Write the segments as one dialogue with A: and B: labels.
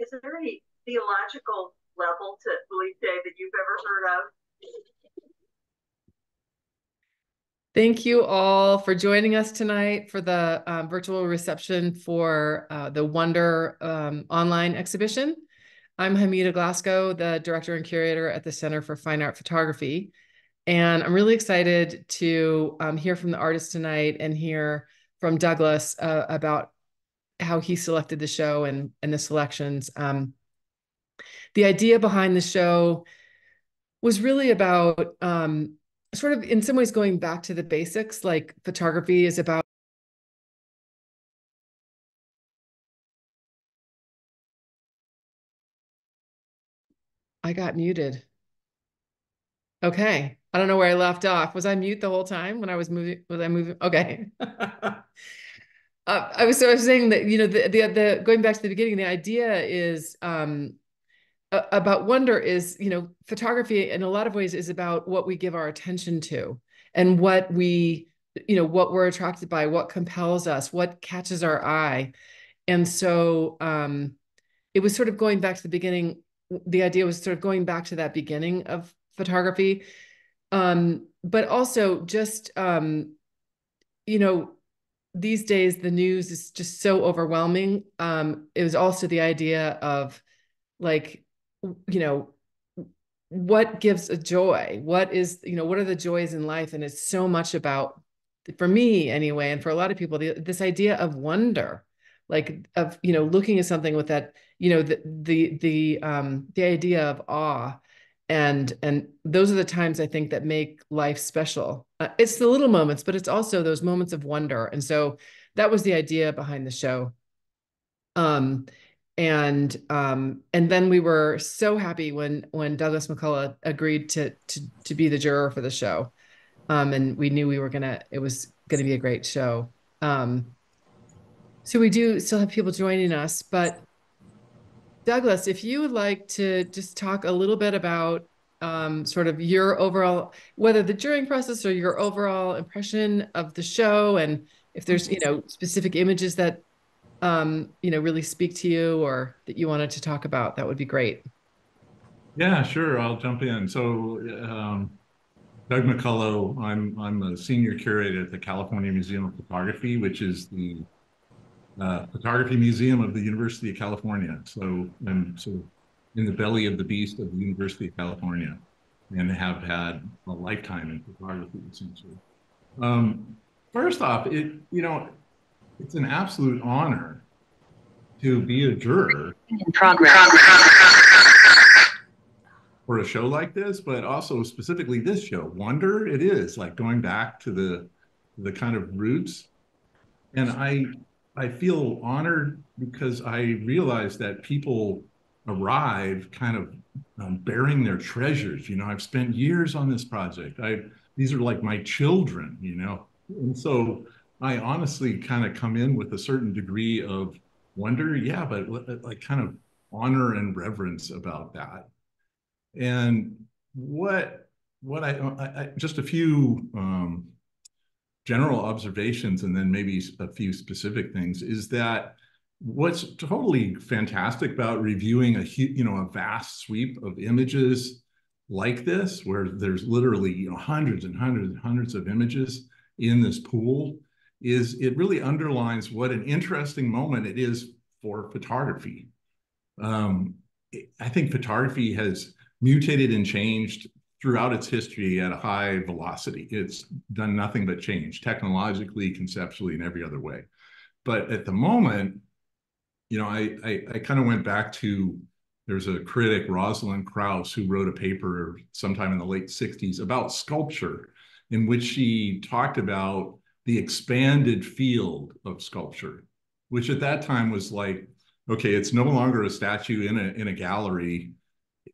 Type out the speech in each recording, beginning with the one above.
A: is there any theological level to Felipe that you've ever heard of?
B: Thank you all for joining us tonight for the um, virtual reception for uh, the Wonder um, online exhibition. I'm Hamidah Glasgow, the director and curator at the Center for Fine Art Photography. And I'm really excited to um, hear from the artist tonight and hear from Douglas uh, about how he selected the show and, and the selections. Um, the idea behind the show was really about um, sort of in some ways going back to the basics, like photography is about I got muted. Okay. I don't know where I left off. Was I mute the whole time when I was moving? Was I moving? Okay. uh, I was so I was saying that you know the, the the going back to the beginning, the idea is um about wonder is you know photography in a lot of ways is about what we give our attention to and what we you know what we're attracted by what compels us what catches our eye. And so um it was sort of going back to the beginning the idea was sort of going back to that beginning of photography. Um but also just um you know these days the news is just so overwhelming. Um it was also the idea of like you know what gives a joy? What is you know what are the joys in life? And it's so much about for me anyway and for a lot of people the, this idea of wonder like of you know looking at something with that you know the the the um the idea of awe and and those are the times i think that make life special. Uh, it's the little moments but it's also those moments of wonder. And so that was the idea behind the show. Um and um, and then we were so happy when when Douglas McCulloh agreed to to to be the juror for the show, um, and we knew we were gonna it was gonna be a great show. Um, so we do still have people joining us, but Douglas, if you would like to just talk a little bit about um, sort of your overall, whether the juring process or your overall impression of the show, and if there's you know specific images that um, you know, really speak to you or that you wanted to talk about, that would be great.
C: Yeah, sure. I'll jump in. So, um, Doug McCulloh, I'm I'm a senior curator at the California Museum of Photography, which is the uh, photography museum of the University of California. So I'm so in the belly of the beast of the University of California, and have had a lifetime in photography essentially. Um, first off, it you know it's an absolute honor to be a juror
D: in progress
C: for a show like this, but also specifically this show, Wonder. It is like going back to the the kind of roots, and I I feel honored because I realize that people arrive kind of um, bearing their treasures. You know, I've spent years on this project. I these are like my children. You know, and so I honestly kind of come in with a certain degree of wonder, yeah, but like kind of honor and reverence about that. And what what I, I just a few um, general observations and then maybe a few specific things is that what's totally fantastic about reviewing a you know a vast sweep of images like this where there's literally you know hundreds and hundreds and hundreds of images in this pool is it really underlines what an interesting moment it is for photography. Um, I think photography has mutated and changed throughout its history at a high velocity. It's done nothing but change technologically, conceptually, in every other way. But at the moment, you know, I I, I kind of went back to there's a critic, Rosalind Krauss, who wrote a paper sometime in the late 60s about sculpture, in which she talked about the expanded field of sculpture, which at that time was like, okay, it's no longer a statue in a, in a gallery.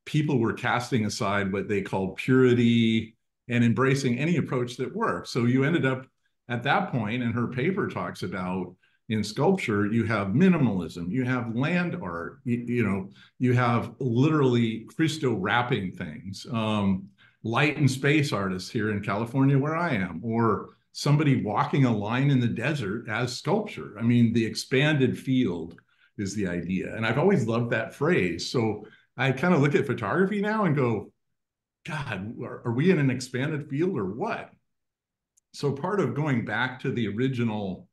C: People were casting aside what they called purity and embracing any approach that worked. So you ended up at that point, and her paper talks about in sculpture, you have minimalism, you have land art, you, you know, you have literally Christo wrapping things, um, light and space artists here in California, where I am, or somebody walking a line in the desert as sculpture. I mean, the expanded field is the idea. And I've always loved that phrase. So I kind of look at photography now and go, God, are, we in an expanded field or what? So part of going back to the original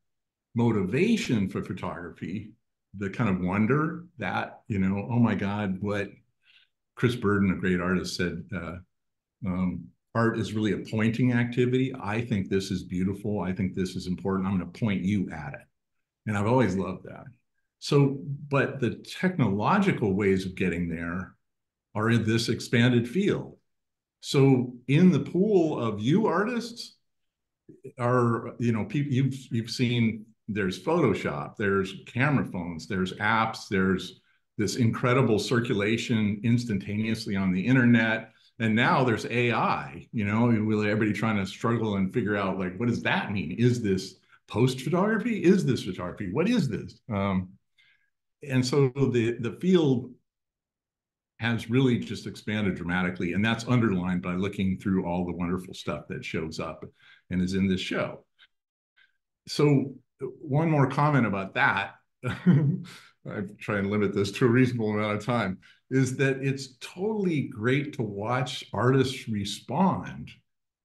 C: motivation for photography, the kind of wonder that, you know, oh my God, what Chris Burden, a great artist, said, uh, um, art is really a pointing activity. I think this is beautiful. I think this is important. I'm going to point you at it. And I've always loved that. So, but the technological ways of getting there are in this expanded field. So in the pool of you artists are, you know, people you've you've seen there's Photoshop, there's camera phones, there's apps, there's this incredible circulation instantaneously on the internet. And now there's AI, you know, everybody trying to struggle and figure out like, what does that mean? Is this post photography? Is this photography? What is this? Um, and so the the field has really just expanded dramatically, and that's underlined by looking through all the wonderful stuff that shows up and is in this show. So one more comment about that. I try and limit this to a reasonable amount of time, is that it's totally great to watch artists respond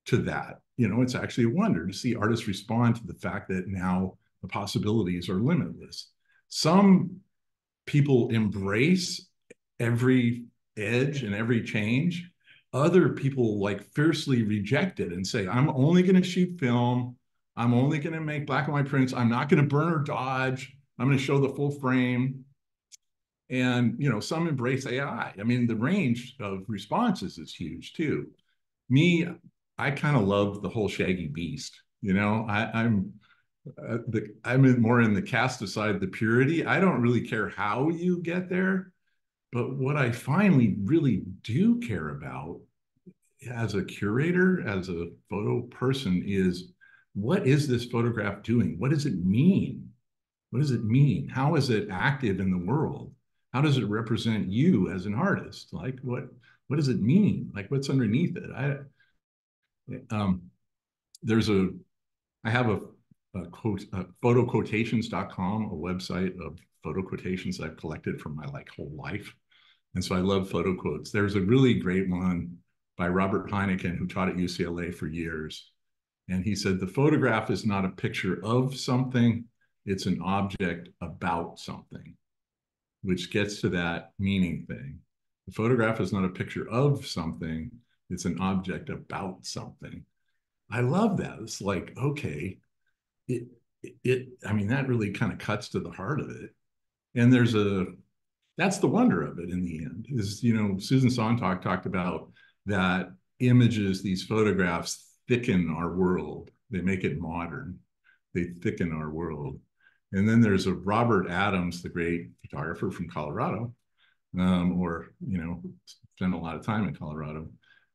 C: to that. You know, it's actually a wonder to see artists respond to the fact that now the possibilities are limitless. Some people embrace every edge and every change. Other people like fiercely reject it and say, I'm only going to shoot film. I'm only going to make black and white prints. I'm not going to burn or dodge. I'm going to show the full frame. And, you know, some embrace AI. I mean, the range of responses is huge too. Me, I kind of love the whole shaggy beast. You know, I, am uh, the, I'm more in the cast aside the purity. I don't really care how you get there, but what I finally really do care about as a curator, as a photo person, is what is this photograph doing? What does it mean? What does it mean? How is it active in the world? How does it represent you as an artist? Like what what does it mean? Like what's underneath it? I um there's a I have a, quote uh, photoquotations.com, a website of photo quotations I've collected from my like whole life. And so I love photo quotes. There's a really great one by Robert Heinecken, who taught at UCLA for years. And he said, the photograph is not a picture of something, it's an object about something, which gets to that meaning thing. The photograph is not a picture of something, it's an object about something. I love that. It's like, okay, it, it, I mean, that really kind of cuts to the heart of it. And there's a, that's the wonder of it in the end is, you know, Susan Sontag talked about that images, these photographs thicken our world. They make it modern. They thicken our world. And then there's a Robert Adams, the great photographer from Colorado, um, or, you know, spent a lot of time in Colorado.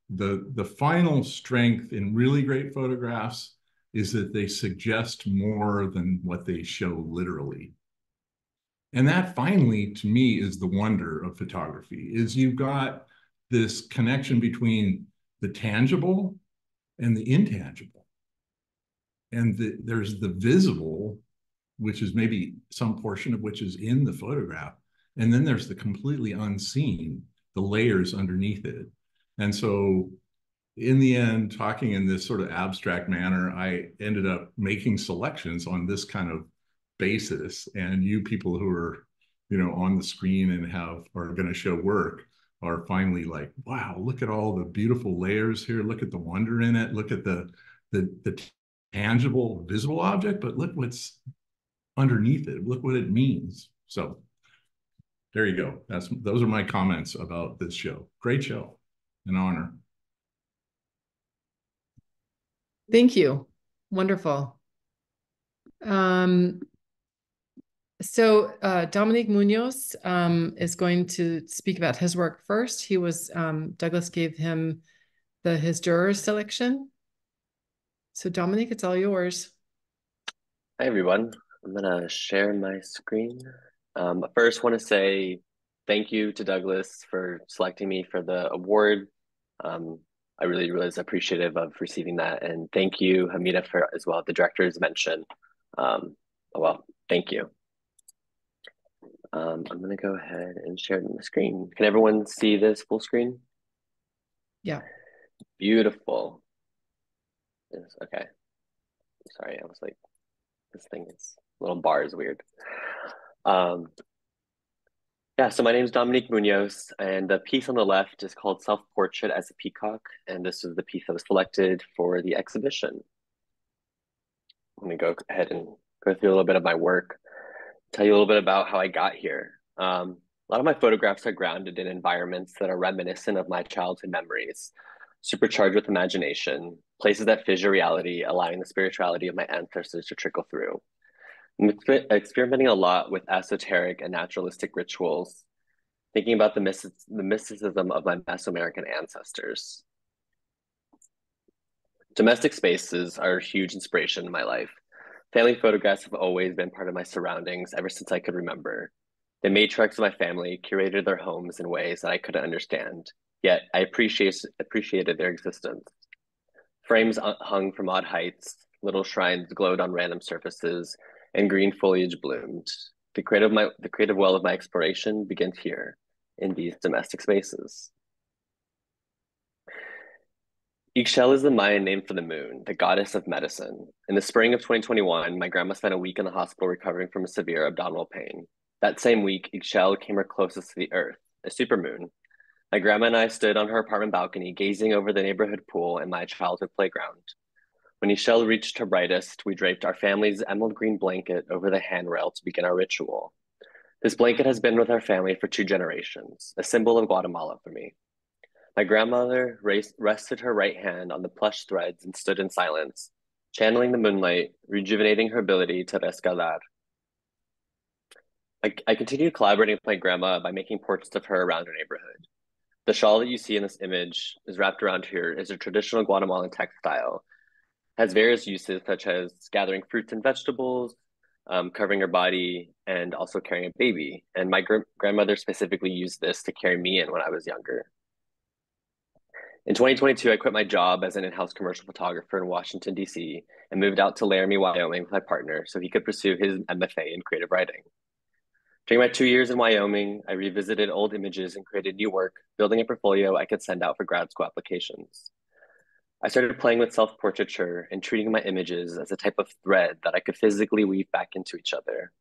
C: The, the final strength in really great photographs is that they suggest more than what they show literally. And that finally, to me, is the wonder of photography, is you've got this connection between the tangible and the intangible. And the, there's the visible, which is maybe some portion of which is in the photograph. And then there's the completely unseen, the layers underneath it. And so in the end, talking in this sort of abstract manner, I ended up making selections on this kind of basis. And you people who are, you know, on the screen and have are going to show work are finally like, wow, look at all the beautiful layers here. Look at the wonder in it. Look at the the the tangible, visible object, but look what's underneath it. Look what it means. So there you go. That's those are my comments about this show. Great show. An honor.
B: Thank you. Wonderful. Um, so uh, Dominique Muñoz um, is going to speak about his work first. He was um, Douglas gave him the his jurors selection. So Dominique, it's all yours.
D: Hi everyone. I'm gonna share my screen. Um, first, want to say thank you to Douglas for selecting me for the award. Um, I really, really was appreciative of receiving that, and thank you, Hamidah, for as well. The director's mention. Um, well, thank you. Um, I'm gonna go ahead and share the screen. Can everyone see this full screen?
B: Yeah.
D: Beautiful. Yes, okay. Sorry, I was like, this thing is little bar is weird. Um, yeah, so my name is Dominique Muñoz, and the piece on the left is called Self Portrait as a Peacock, and this is the piece that was selected for the exhibition. Let me go ahead and go through a little bit of my work, tell you a little bit about how I got here. Um, a lot of my photographs are grounded in environments that are reminiscent of my childhood memories, supercharged with imagination, places that fissure reality, allowing the spirituality of my ancestors to trickle through. I'm experimenting a lot with esoteric and naturalistic rituals, thinking about the, the mysticism of my Mesoamerican ancestors. Domestic spaces are a huge inspiration in my life. Family photographs have always been part of my surroundings ever since I could remember. The matriarchs of my family curated their homes in ways that I couldn't understand, yet I appreciate, appreciated their existence. Frames uh, hung from odd heights, little shrines glowed on random surfaces, and green foliage bloomed. The creative, my, the creative well of my exploration begins here in these domestic spaces. Ixchel is the Mayan name for the moon, the goddess of medicine. In the spring of 2021, my grandma spent a week in the hospital recovering from a severe abdominal pain. That same week, Ixchel came her closest to the earth, a supermoon. My grandma and I stood on her apartment balcony, gazing over the neighborhood pool and my childhood playground. When Ixchel reached her brightest, we draped our family's emerald green blanket over the handrail to begin our ritual. This blanket has been with our family for two generations, a symbol of Guatemala for me. My grandmother rested her right hand on the plush threads and stood in silence, channeling the moonlight, rejuvenating her ability to rescalar. I, I continued collaborating with my grandma by making portraits of her around her neighborhood. The shawl that you see in this image is wrapped around here is a traditional Guatemalan textile has various uses such as gathering fruits and vegetables, um, covering her body, and also carrying a baby. And my gr grandmother specifically used this to carry me in when I was younger. In 2022, I quit my job as an in-house commercial photographer in Washington, D.C., and moved out to Laramie, Wyoming with my partner so he could pursue his MFA in creative writing. During my two years in Wyoming, I revisited old images and created new work, building a portfolio I could send out for grad school applications. I started playing with self portraiture and treating my images as a type of thread that I could physically weave back into each other.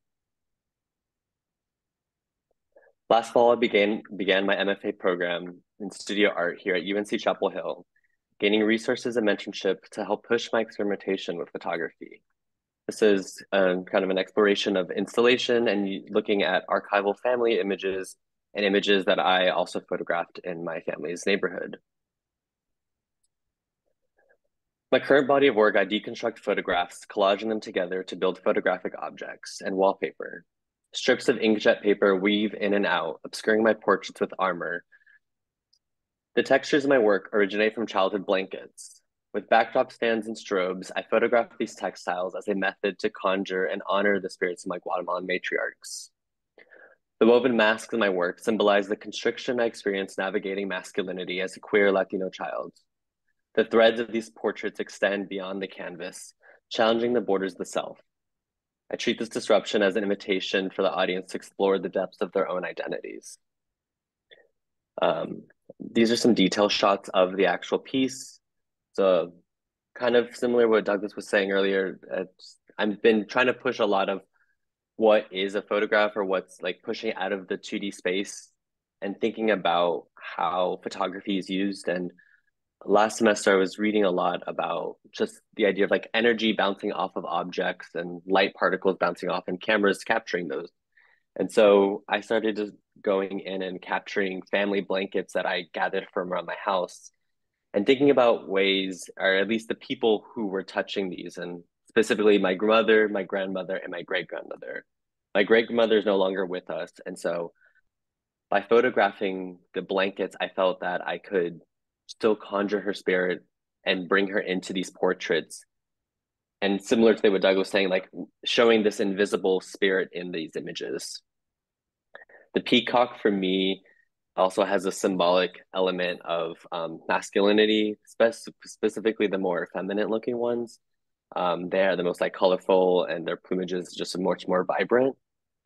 D: Last fall, I began, began my MFA program in studio art here at UNC Chapel Hill, gaining resources and mentorship to help push my experimentation with photography. This is um, kind of an exploration of installation and looking at archival family images and images that I also photographed in my family's neighborhood. My current body of work, I deconstruct photographs, collaging them together to build photographic objects and wallpaper. Strips of inkjet paper weave in and out, obscuring my portraits with armor. The textures of my work originate from childhood blankets. With backdrop stands and strobes, I photograph these textiles as a method to conjure and honor the spirits of my Guatemalan matriarchs. The woven masks in my work symbolize the constriction I experienced navigating masculinity as a queer Latino child. The threads of these portraits extend beyond the canvas, challenging the borders of the self. I treat this disruption as an invitation for the audience to explore the depths of their own identities. Um, these are some detail shots of the actual piece. So kind of similar to what Douglas was saying earlier, I've been trying to push a lot of what is a photograph or what's like pushing out of the 2D space and thinking about how photography is used and last semester I was reading a lot about just the idea of like energy bouncing off of objects and light particles bouncing off and cameras capturing those. And so I started just going in and capturing family blankets that I gathered from around my house and thinking about ways, or at least the people who were touching these, and specifically my mother, my grandmother, and my great grandmother. My great grandmother is no longer with us. And so by photographing the blankets, I felt that I could still conjure her spirit and bring her into these portraits. And similar to what doug was saying like showing this invisible spirit in these images. The peacock for me also has a symbolic element of um, masculinity spe- specifically the more feminine looking ones. Um, they are the most like colorful and their plumage is just much more vibrant.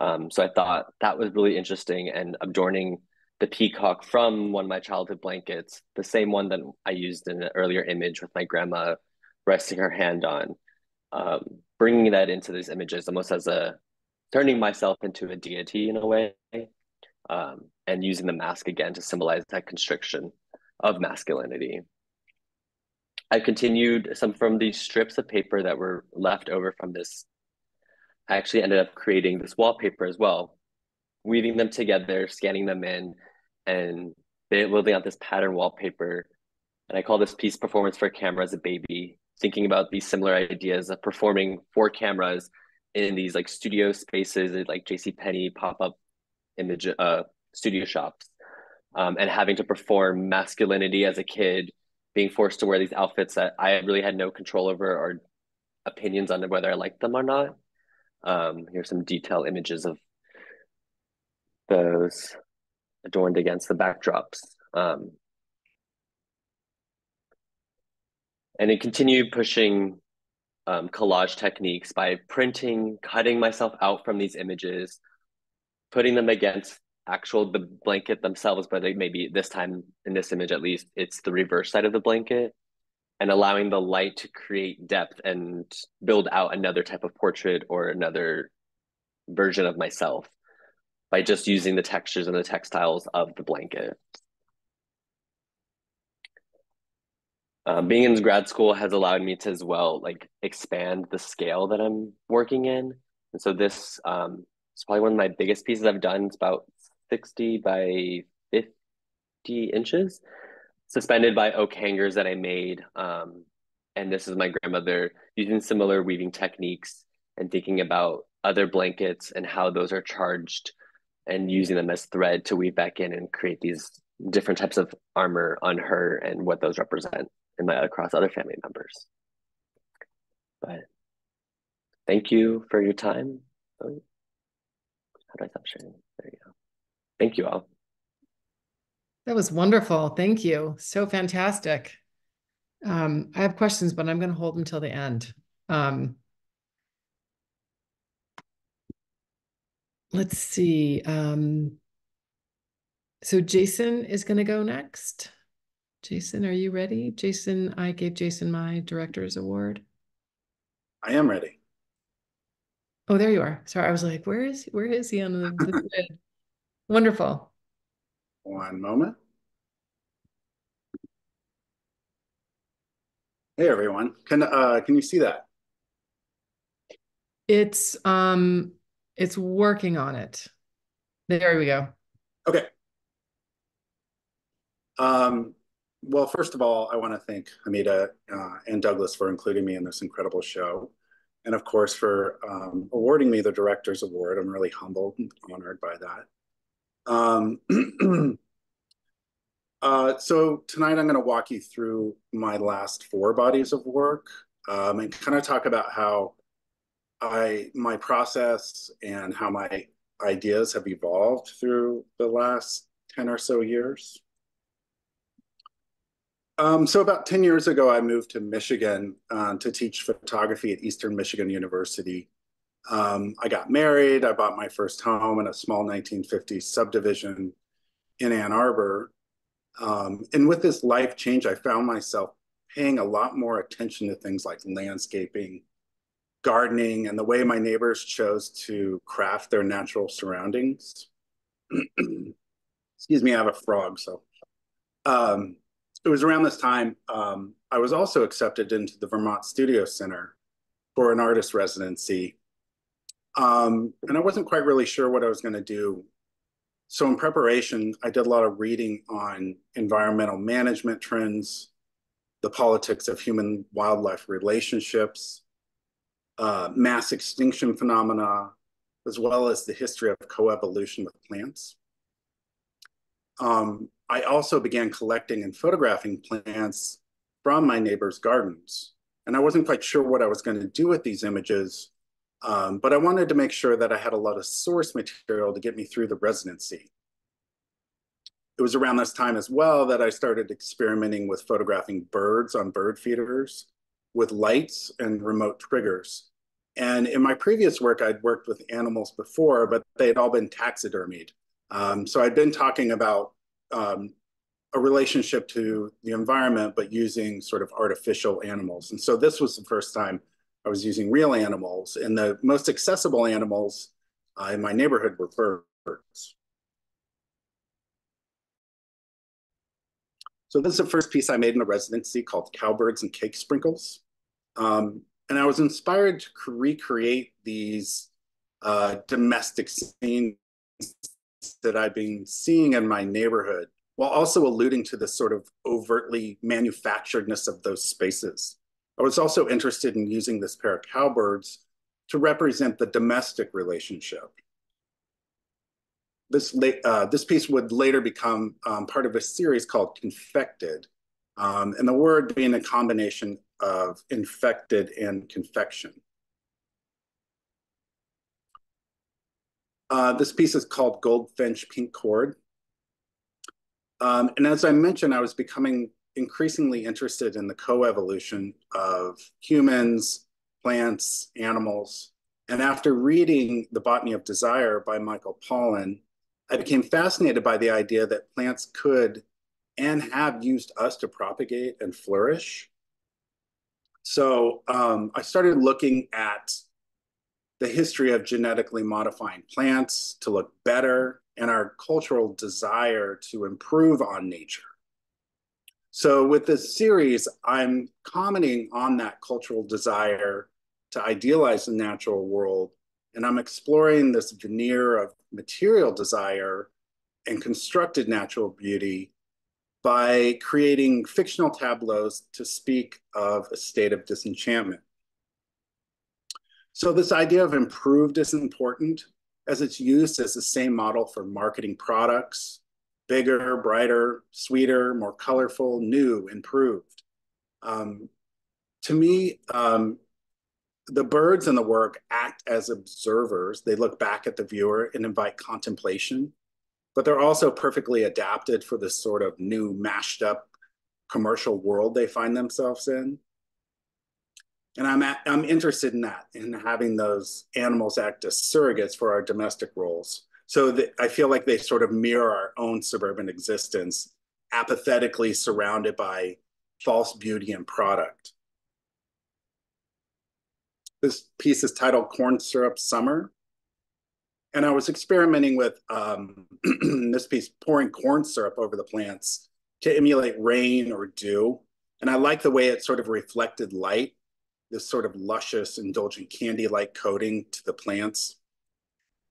D: Um, so I thought that was really interesting and adorning the peacock from one of my childhood blankets, the same one that I used in an earlier image with my grandma resting her hand on. Um, bringing that into these images almost as a turning myself into a deity in a way, um, and using the mask again to symbolize that constriction of masculinity. I continued some from these strips of paper that were left over from this. I actually ended up creating this wallpaper as well, weaving them together, scanning them in, and they're building out this pattern wallpaper. And I call this piece Performance for Camera as a Baby, thinking about these similar ideas of performing for cameras in these like studio spaces like JC Penney pop-up image uh, studio shops um, and having to perform masculinity as a kid being forced to wear these outfits that I really had no control over or opinions on whether I liked them or not. Um, here's some detailed images of those adorned against the backdrops. Um, and it continued pushing um, collage techniques by printing, cutting myself out from these images, putting them against actual the blanket themselves, but maybe this time in this image at least, it's the reverse side of the blanket and allowing the light to create depth and build out another type of portrait or another version of myself by just using the textures and the textiles of the blanket. Um, being in grad school has allowed me to as well like expand the scale that I'm working in. And so this um, is probably one of my biggest pieces I've done. It's about 60 by 50 inches, suspended by oak hangers that I made. Um, and this is my grandmother using similar weaving techniques and thinking about other blankets and how those are charged and using them as thread to weave back in and create these different types of armor on her and what those represent and my across other family members. But thank you for your time. Oh, how do I stop sharing? There you go. Thank you all.
B: That was wonderful. Thank you. So fantastic. Um, I have questions, but I'm going to hold them till the end. Um, let's see. Um, so Jason is going to go next. Jason, are you ready? Jason, I gave Jason my director's award.
E: I am ready.
B: Oh, there you are. Sorry, I was like, where is where is he on the, the grid? Wonderful.
E: One moment. Hey everyone, can uh can you see that?
B: It's um it's working on it. There we go.
E: Okay. Um well, first of all, I want to thank Hamidah uh, and Douglas for including me in this incredible show. And of course, for um, awarding me the Director's Award. I'm really humbled and honored by that. Um, uh, so tonight I'm going to walk you through my last four bodies of work um, and kind of talk about how I my process and how my ideas have evolved through the last 10 or so years. Um, so about 10 years ago, I moved to Michigan uh, to teach photography at Eastern Michigan University. Um, I got married. I bought my first home in a small 1950s subdivision in Ann Arbor. Um, and with this life change, I found myself paying a lot more attention to things like landscaping, gardening, and the way my neighbors chose to craft their natural surroundings. Excuse me, I have a frog, so. Um, it was around this time um, I was also accepted into the Vermont Studio Center for an artist residency. Um, and I wasn't quite really sure what I was going to do. So in preparation, I did a lot of reading on environmental management trends, the politics of human wildlife relationships, uh, mass extinction phenomena, as well as the history of coevolution with plants. Um, I also began collecting and photographing plants from my neighbor's gardens. And I wasn't quite sure what I was going to do with these images, um, but I wanted to make sure that I had a lot of source material to get me through the residency. It was around this time as well that I started experimenting with photographing birds on bird feeders with lights and remote triggers. And in my previous work, I'd worked with animals before, but they had all been taxidermied. Um, so I'd been talking about um, a relationship to the environment, but using sort of artificial animals. And so this was the first time I was using real animals. And the most accessible animals uh, in my neighborhood were birds. So this is the first piece I made in a residency called Cowbirds and Cake Sprinkles. Um, and I was inspired to recreate these uh, domestic scenes that I've been seeing in my neighborhood, while also alluding to the sort of overtly manufacturedness of those spaces. I was also interested in using this pair of cowbirds to represent the domestic relationship. This, uh, this piece would later become um, part of a series called Confected, um, and the word being a combination of infected and confection. Uh, this piece is called Goldfinch Pink Cord. Um, and as I mentioned, I was becoming increasingly interested in the coevolution of humans, plants, animals. And after reading The Botany of Desire by Michael Pollan, I became fascinated by the idea that plants could and have used us to propagate and flourish. So um, I started looking at the history of genetically modifying plants to look better and our cultural desire to improve on nature. So with this series, I'm commenting on that cultural desire to idealize the natural world, and I'm exploring this veneer of material desire and constructed natural beauty by creating fictional tableaus to speak of a state of disenchantment. So this idea of improved is important as it's used as the same model for marketing products, bigger, brighter, sweeter, more colorful, new, improved. Um, to me, um, the birds in the work act as observers. They look back at the viewer and invite contemplation but they're also perfectly adapted for this sort of new mashed up commercial world they find themselves in. And I'm at, I'm interested in that, in having those animals act as surrogates for our domestic roles. So that I feel like they sort of mirror our own suburban existence, apathetically surrounded by false beauty and product. This piece is titled Corn Syrup Summer and I was experimenting with um, this piece, pouring corn syrup over the plants to emulate rain or dew. And I like the way it sort of reflected light, this sort of luscious, indulgent candy-like coating to the plants.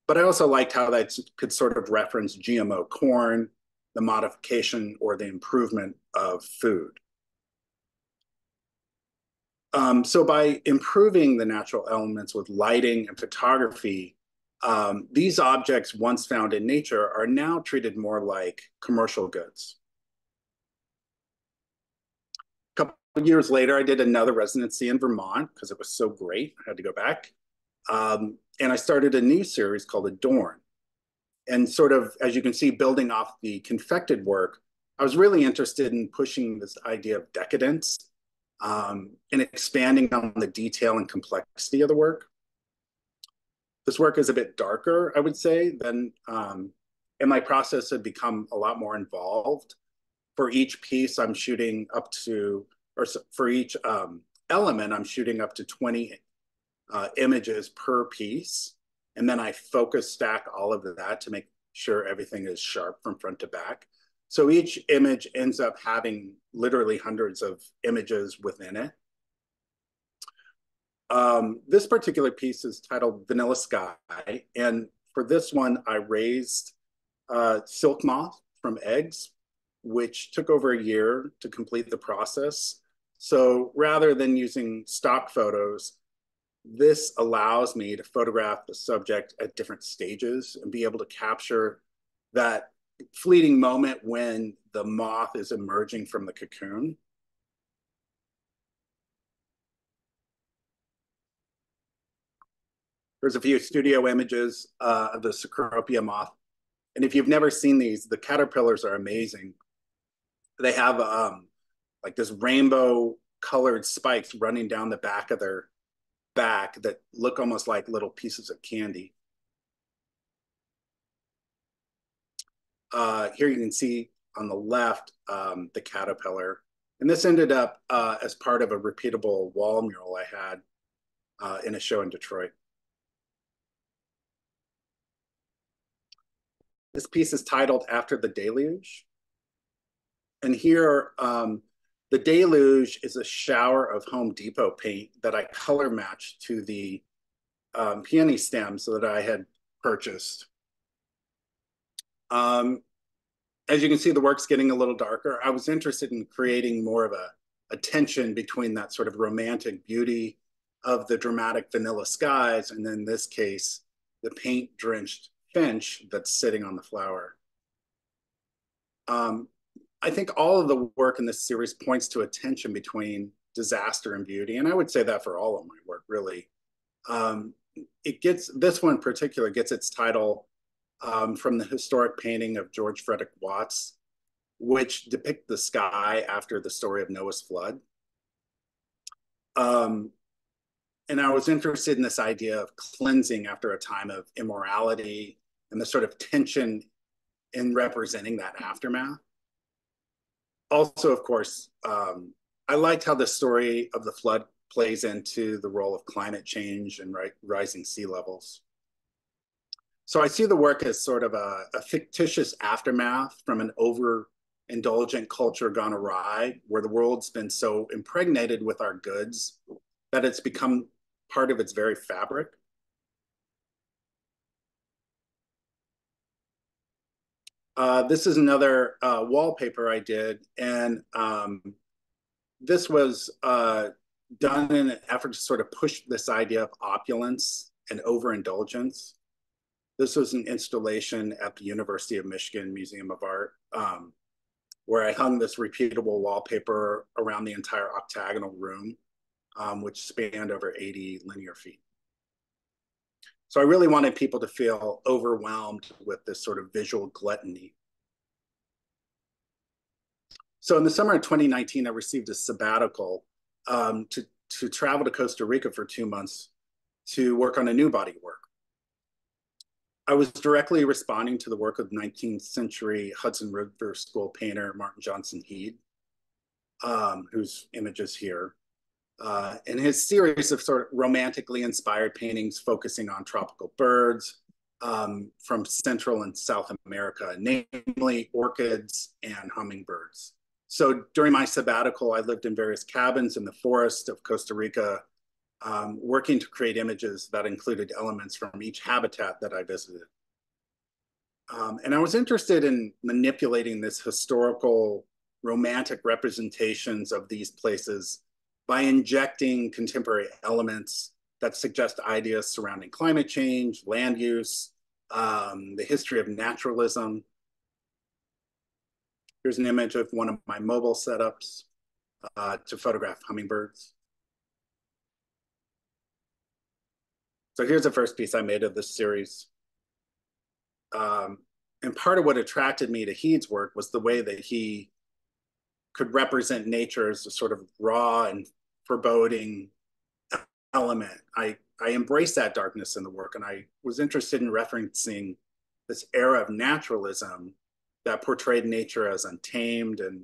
E: But I also liked how that could sort of reference GMO corn, the modification or the improvement of food. Um, so by improving the natural elements with lighting and photography, um, these objects once found in nature are now treated more like commercial goods. A couple of years later, I did another residency in Vermont because it was so great. I had to go back. Um, and I started a new series called Adorn. And sort of, as you can see, building off the confected work, I was really interested in pushing this idea of decadence um, and expanding on the detail and complexity of the work. This work is a bit darker, I would say, than, um, and my process had become a lot more involved. For each piece, I'm shooting up to, or for each um, element, I'm shooting up to 20 uh, images per piece. And then I focus stack all of that to make sure everything is sharp from front to back. So each image ends up having literally hundreds of images within it. Um, this particular piece is titled Vanilla Sky. And for this one, I raised uh, silk moth from eggs, which took over a year to complete the process. So rather than using stock photos, this allows me to photograph the subject at different stages and be able to capture that fleeting moment when the moth is emerging from the cocoon. There's a few studio images uh, of the Cecropia moth. And if you've never seen these, the caterpillars are amazing. They have um, like this rainbow colored spikes running down the back of their back that look almost like little pieces of candy. Uh, here you can see on the left um, the caterpillar. And this ended up uh, as part of a repeatable wall mural I had uh, in a show in Detroit. This piece is titled After the Deluge. And here, um, the deluge is a shower of Home Depot paint that I color matched to the um, peony stems that I had purchased. Um, as you can see, the work's getting a little darker. I was interested in creating more of a, a tension between that sort of romantic beauty of the dramatic vanilla skies, and then in this case, the paint drenched finch that's sitting on the flower. Um, I think all of the work in this series points to a tension between disaster and beauty, and I would say that for all of my work, really. Um, it gets this one in particular gets its title um, from the historic painting of George Frederic Watts, which depict the sky after the story of Noah's flood. Um, and I was interested in this idea of cleansing after a time of immorality and the sort of tension in representing that aftermath. Also, of course, um, I liked how the story of the flood plays into the role of climate change and ri rising sea levels. So I see the work as sort of a, a fictitious aftermath from an overindulgent culture gone awry, where the world's been so impregnated with our goods that it's become part of its very fabric. Uh, this is another uh, wallpaper I did, and um, this was uh, done in an effort to sort of push this idea of opulence and overindulgence. This was an installation at the University of Michigan Museum of Art, um, where I hung this repeatable wallpaper around the entire octagonal room, um, which spanned over 80 linear feet. So I really wanted people to feel overwhelmed with this sort of visual gluttony. So in the summer of 2019, I received a sabbatical um, to, to travel to Costa Rica for two months to work on a new body work. I was directly responding to the work of 19th century Hudson River School painter Martin Johnson Heade, um, whose image is here. Uh, and his series of sort of romantically inspired paintings focusing on tropical birds um, from Central and South America, namely orchids and hummingbirds. So during my sabbatical, I lived in various cabins in the forest of Costa Rica, um, working to create images that included elements from each habitat that I visited. Um, and I was interested in manipulating this historical romantic representations of these places by injecting contemporary elements that suggest ideas surrounding climate change, land use, um, the history of naturalism. Here's an image of one of my mobile setups uh, to photograph hummingbirds. So here's the first piece I made of this series. Um, and part of what attracted me to Heade's work was the way that he could represent nature as a sort of raw and foreboding element. I, I embraced that darkness in the work, and I was interested in referencing this era of naturalism that portrayed nature as untamed and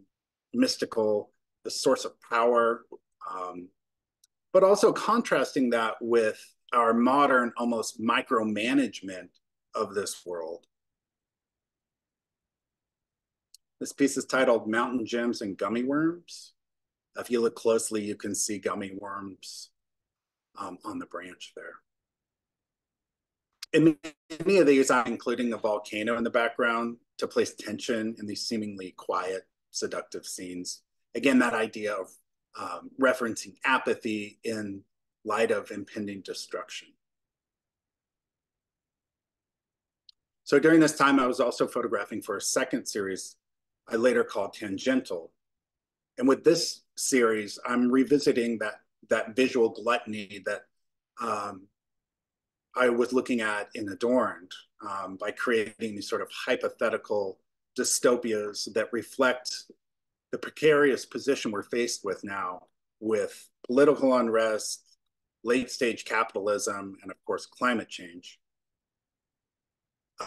E: mystical, the source of power, um, but also contrasting that with our modern, almost micromanagement of this world. This piece is titled Mountain Gems and Gummy Worms. If you look closely, you can see gummy worms um, on the branch there. In many of these, I'm including a volcano in the background to place tension in these seemingly quiet, seductive scenes. Again, that idea of um, referencing apathy in light of impending destruction. So during this time, I was also photographing for a second series I later called Tangential. And with this series, I'm revisiting that, that visual gluttony that um, I was looking at in Adorned um, by creating these sort of hypothetical dystopias that reflect the precarious position we're faced with now with political unrest, late stage capitalism, and of course, climate change.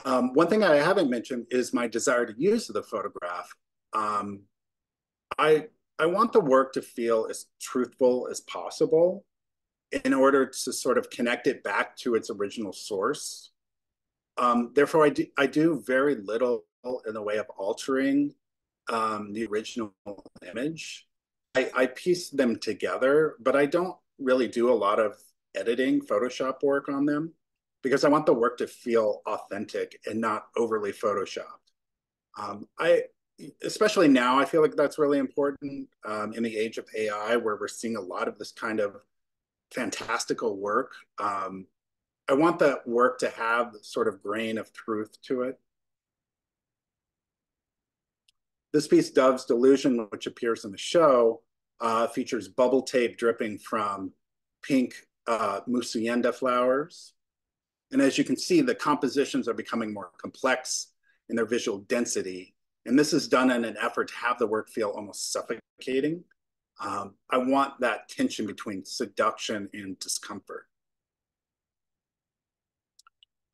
E: Um, one thing I haven't mentioned is my desire to use the photograph. Um, I, I want the work to feel as truthful as possible in order to sort of connect it back to its original source. Um, therefore, I do, I do very little in the way of altering um, the original image. I, I piece them together, but I don't really do a lot of editing Photoshop work on them because I want the work to feel authentic and not overly photoshopped. Um, I, especially now, I feel like that's really important um, in the age of AI, where we're seeing a lot of this kind of fantastical work. Um, I want that work to have sort of grain of truth to it. This piece, Dove's Delusion, which appears in the show, uh, features bubble tape dripping from pink uh, flowers. And as you can see, the compositions are becoming more complex in their visual density. And this is done in an effort to have the work feel almost suffocating. Um, I want that tension between seduction and discomfort.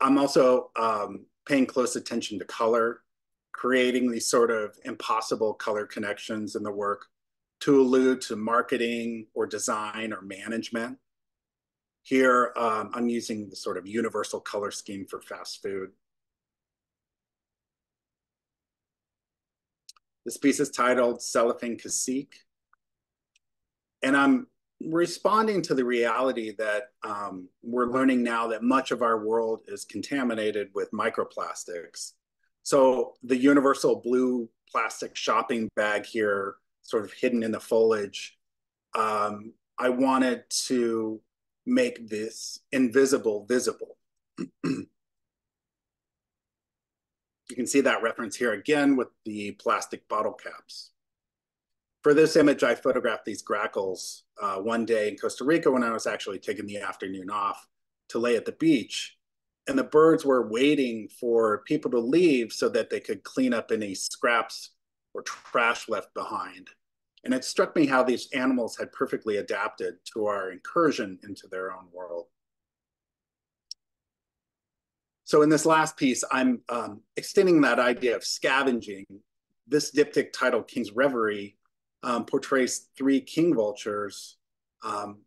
E: I'm also um, paying close attention to color, creating these sort of impossible color connections in the work to allude to marketing or design or management. Here, um, I'm using the sort of universal color scheme for fast food. This piece is titled Cellophane Cacique. And I'm responding to the reality that um, we're learning now that much of our world is contaminated with microplastics. So the universal blue plastic shopping bag here, sort of hidden in the foliage, um, I wanted to make this invisible visible. you can see that reference here again with the plastic bottle caps. For this image, I photographed these grackles uh, one day in Costa Rica when I was actually taking the afternoon off to lay at the beach. And the birds were waiting for people to leave so that they could clean up any scraps or trash left behind. And it struck me how these animals had perfectly adapted to our incursion into their own world. So in this last piece, I'm um, extending that idea of scavenging. This diptych titled King's Reverie um, portrays three king vultures um,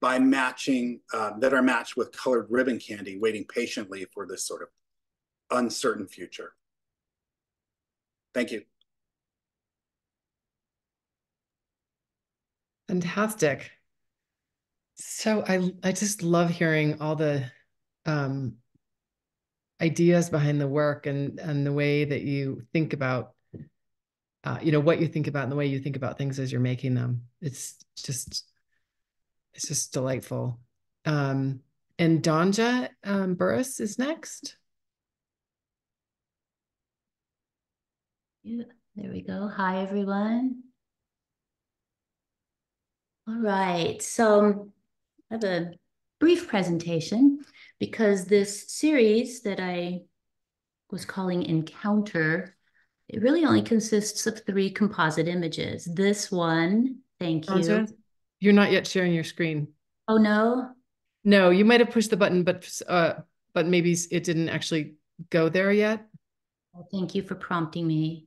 E: by matching, uh, that are matched with colored ribbon candy, waiting patiently for this sort of uncertain future. Thank you.
B: Fantastic. So I I just love hearing all the um ideas behind the work and and the way that you think about uh, you know what you think about and the way you think about things as you're making them. It's just it's just delightful. Um and Dawnja um, Burris is next.
F: Yeah, there we go. Hi, everyone. All right, so I have a brief presentation because this series that I was calling Encounter, it really only consists of three composite images. This one, thank you.
B: You're not yet sharing your screen.
F: Oh, no?
B: No, you might have pushed the button, but uh, but maybe it didn't actually go there yet.
F: Well, thank you for prompting me.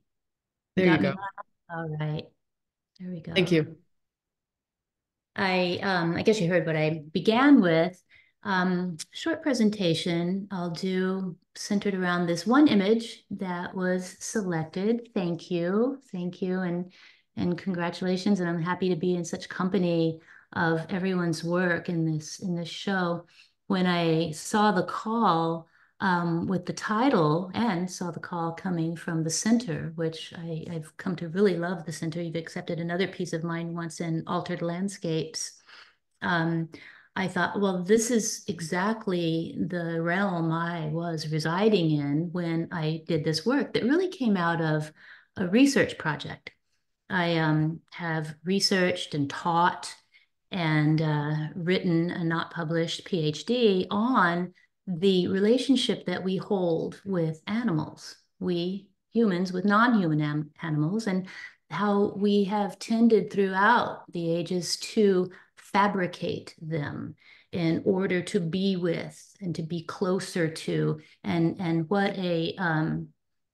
B: There you go.
F: All right, there we go.
B: Thank you.
F: I, um, I guess you heard what I began with. Um, short presentation I'll do centered around this one image that was selected. Thank you, thank you, and and congratulations. And I'm happy to be in such company of everyone's work in this in this show. When I saw the call um, with the title and saw the call coming from the center, which I, have come to really love the center. You've accepted another piece of mine once in Altered Landscapes. Um, I thought, well, this is exactly the realm I was residing in when I did this work that really came out of a research project. I um, have researched and taught and uh, written a not published PhD on the relationship that we hold with animals, we humans with non-human animals, and how we have tended throughout the ages to fabricate them. in order to be with and to be closer to and and what a um,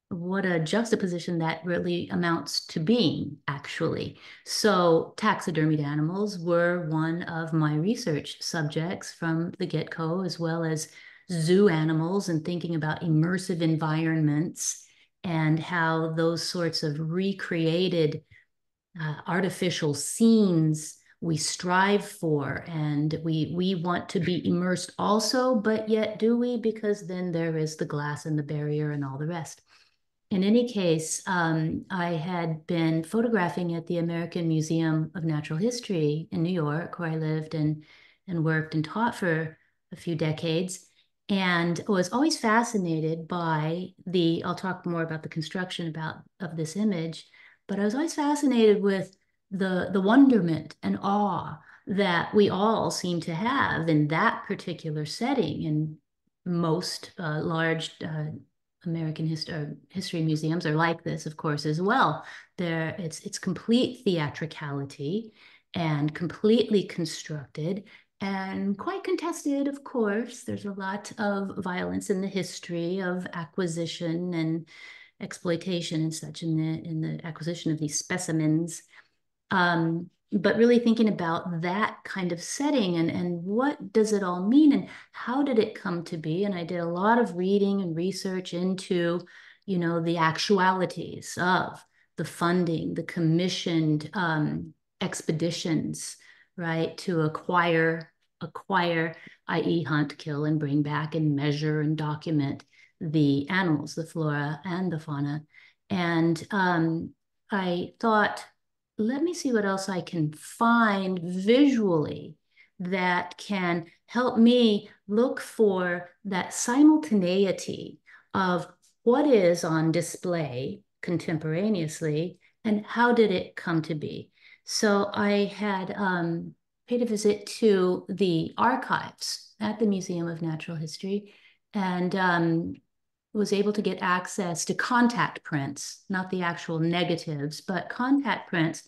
F: what a juxtaposition that really amounts to being actually so taxidermied animals were one of my research subjects from the get-go as well as zoo animals and thinking about immersive environments and how those sorts of recreated uh, artificial scenes we strive for and we we want to be immersed also but yet do we? Because then there is the glass and the barrier and all the rest. In any case um, i had been photographing at the american museum of natural history in new york where i lived and and worked and taught for a few decades and was always fascinated by the i'll talk more about the construction about of this image but i was always fascinated with the the wonderment and awe that we all seem to have in that particular setting and most uh, large uh, American history history museums are like this, of course, as well. There, it's it's complete theatricality and completely constructed and quite contested, of course. There's a lot of violence in the history of acquisition and exploitation and such in the in the acquisition of these specimens. Um, but really thinking about that kind of setting and, and what does it all mean and how did it come to be? And I did a lot of reading and research into, you know, the actualities of the funding, the commissioned um, expeditions, right, to acquire, acquire, i.e., hunt, kill, and bring back and measure and document the animals, the flora and the fauna. And um, I thought let me see what else I can find visually that can help me look for that simultaneity of what is on display contemporaneously and how did it come to be. So I had um, paid a visit to the archives at the Museum of Natural History and um, was able to get access to contact prints, not the actual negatives, but contact prints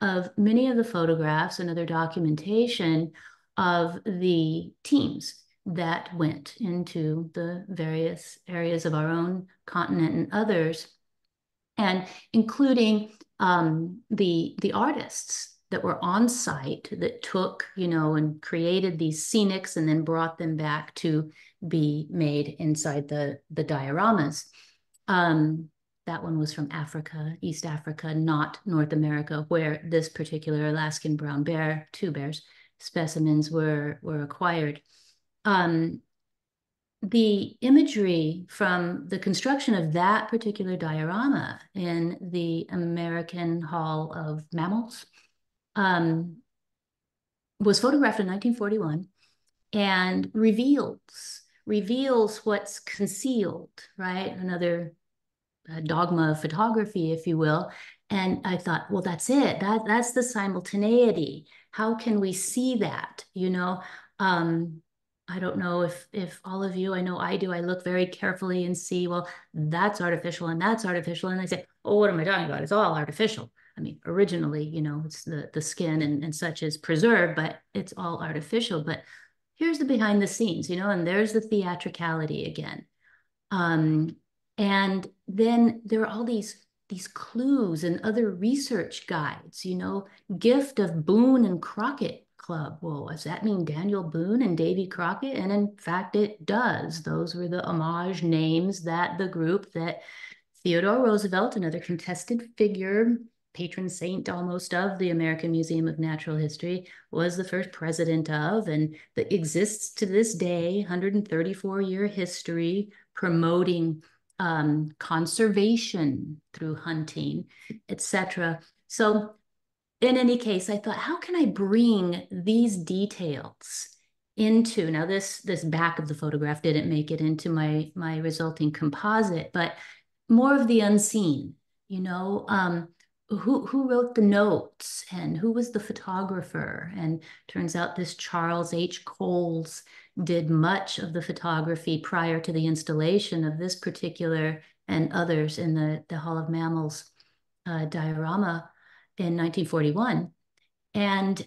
F: of many of the photographs and other documentation of the teams that went into the various areas of our own continent and others, and including um, the the artists that were on site that took, you know, and created these scenics and then brought them back to be made inside the, the dioramas. Um, that one was from Africa, East Africa, not North America, where this particular Alaskan brown bear, two bears, specimens were, were acquired. Um, the imagery from the construction of that particular diorama in the American Hall of Mammals um, was photographed in 1941 and reveals reveals what's concealed, right? Another uh, dogma of photography, if you will. And I thought, well, that's it. That that's the simultaneity. How can we see that? You know, um, I don't know if if all of you, I know I do. I look very carefully and see, well, that's artificial and that's artificial, and I say, oh, what am I talking about? It's all artificial. I mean, originally, you know, it's the, the skin and, and such is preserved, but it's all artificial. But here's the behind the scenes, you know, and there's the theatricality again. Um, and then there are all these these clues and other research guides, you know, gift of Boone and Crockett Club. Well, does that mean Daniel Boone and Davy Crockett? And in fact, it does. Those were the homage names that the group that Theodore Roosevelt, another contested figure, patron saint almost of the American Museum of Natural History, was the first president of, and that exists to this day, 134 year history promoting um, conservation through hunting, etc. So in any case, I thought, how can I bring these details into now this this back of the photograph didn't make it into my my resulting composite, but more of the unseen, you know, um, who who wrote the notes and who was the photographer? And turns out this Charles H. Coles did much of the photography prior to the installation of this particular and others in the the Hall of Mammals uh, diorama in 1941 and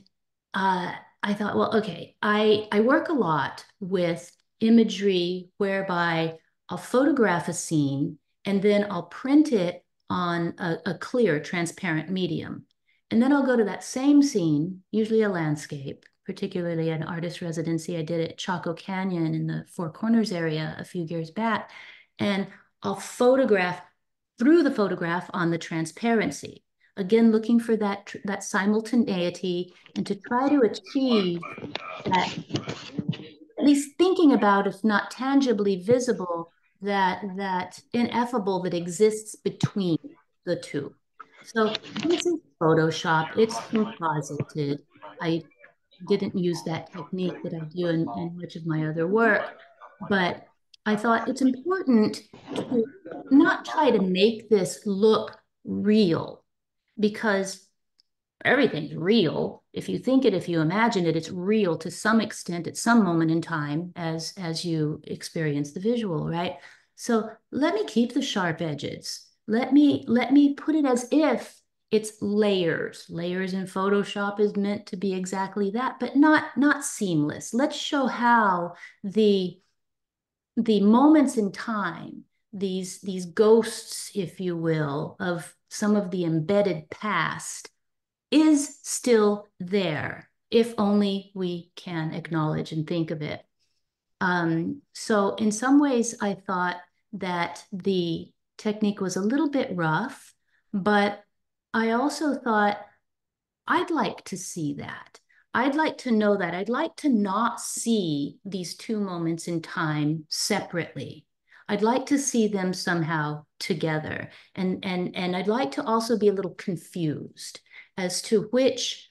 F: uh, I thought, well, okay, I, I work a lot with imagery whereby I'll photograph a scene and then I'll print it on a, a clear, transparent medium. And then I'll go to that same scene, usually a landscape, particularly an artist residency I did at Chaco Canyon in the Four Corners area a few years back. And I'll photograph through the photograph on the transparency. Again, looking for that, that simultaneity and to try to achieve that, at least thinking about, if not tangibly visible, that, that ineffable that exists between the two. So this is Photoshop, it's composited. I didn't use that technique that I do in, in much of my other work, but I thought it's important to not try to make this look real because everything's real. If you think it, if you imagine it, it's real to some extent at some moment in time as, as you experience the visual, right? So let me keep the sharp edges. Let me, let me put it as if it's layers. Layers in Photoshop is meant to be exactly that, but not, not seamless. Let's show how the the moments in time, these, these ghosts, if you will, of some of the embedded past is still there, if only we can acknowledge and think of it. Um, so in some ways, I thought that the technique was a little bit rough, but I also thought I'd like to see that. I'd like to know that. I'd like to not see these two moments in time separately. I'd like to see them somehow together. And, and, and I'd like to also be a little confused as to which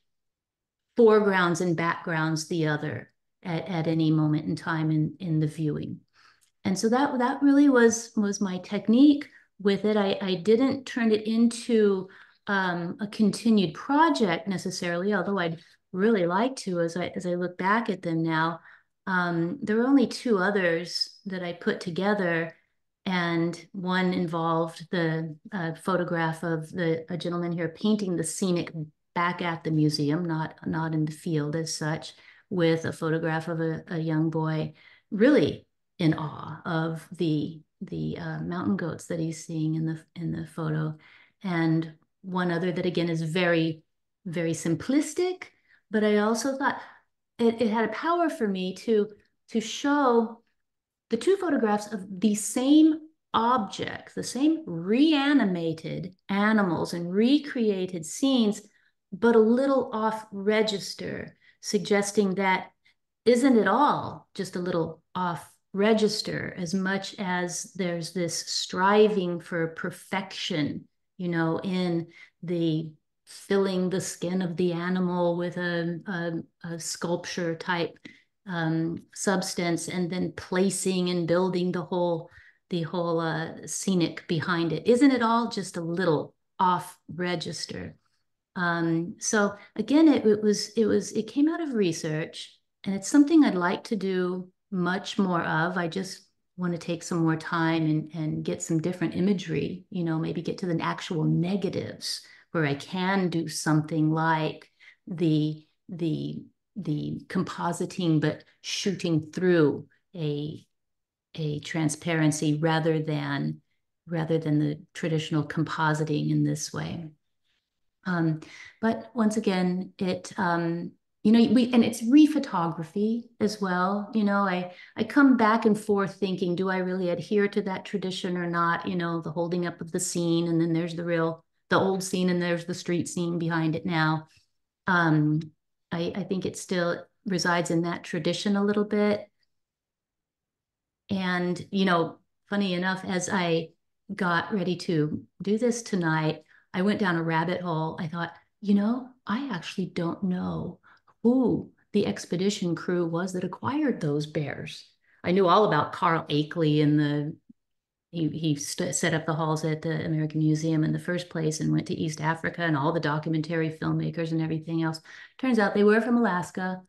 F: foregrounds and backgrounds the other at, at any moment in time in, in the viewing. And so that, that really was, was my technique with it. I, I didn't turn it into um, a continued project necessarily, although I'd really like to as I as I look back at them now. Um, there were only two others that I put together, and one involved the uh, photograph of the a gentleman here painting the scenic back at the museum, not not in the field as such, with a photograph of a, a young boy, really in awe of the the uh, mountain goats that he's seeing in the in the photo, and one other that again is very very simplistic but I also thought it, it had a power for me to to show the two photographs of the same object, the same reanimated animals and recreated scenes, but a little off register, suggesting that isn't it all just a little off register as much as there's this striving for perfection, you know, in the filling the skin of the animal with a, a, a sculpture type um, substance and then placing and building the whole the whole uh, scenic behind it. Isn't it all just a little off register? Um, so again, it, it was it was it came out of research, and it's something I'd like to do much more of. I just want to take some more time and and get some different imagery. You know, maybe get to the actual negatives where I can do something like the the the compositing but shooting through a a transparency rather than rather than the traditional compositing in this way. Um, but once again, it um, you know we and it's rephotography as well. You know, I I come back and forth thinking, do I really adhere to that tradition or not? You know, the holding up of the scene, and then there's the real the old scene and there's the street scene behind it now. Um, I, I think it still resides in that tradition a little bit. And, you know, funny enough, as I got ready to do this tonight, I went down a rabbit hole. I thought, you know, I actually don't know who the expedition crew was that acquired those bears. I knew all about Carl Akeley and the he he set up the halls at the American Museum in the first place and went to East Africa and all the documentary filmmakers and everything else. Turns out they were from Alaska.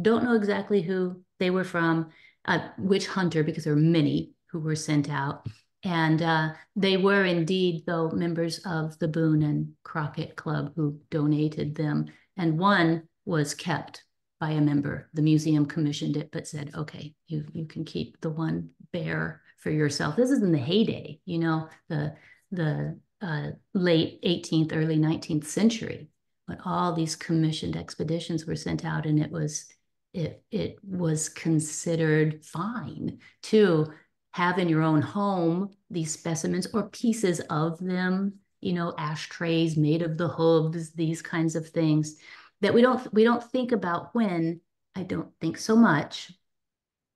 F: Don't know exactly who they were from, uh, which hunter, because there were many who were sent out. And uh, they were indeed, though, members of the Boone and Crockett Club who donated them. And one was kept by a member. The museum commissioned it, but said, okay, you, you can keep the one bear for yourself. This is in the heyday, you know, the, the uh, late 18th, early 19th century, when all these commissioned expeditions were sent out and it was, it, it was considered fine to have in your own home these specimens or pieces of them, you know, ashtrays made of the hooves, these kinds of things that we don't we don't think about when I don't think so much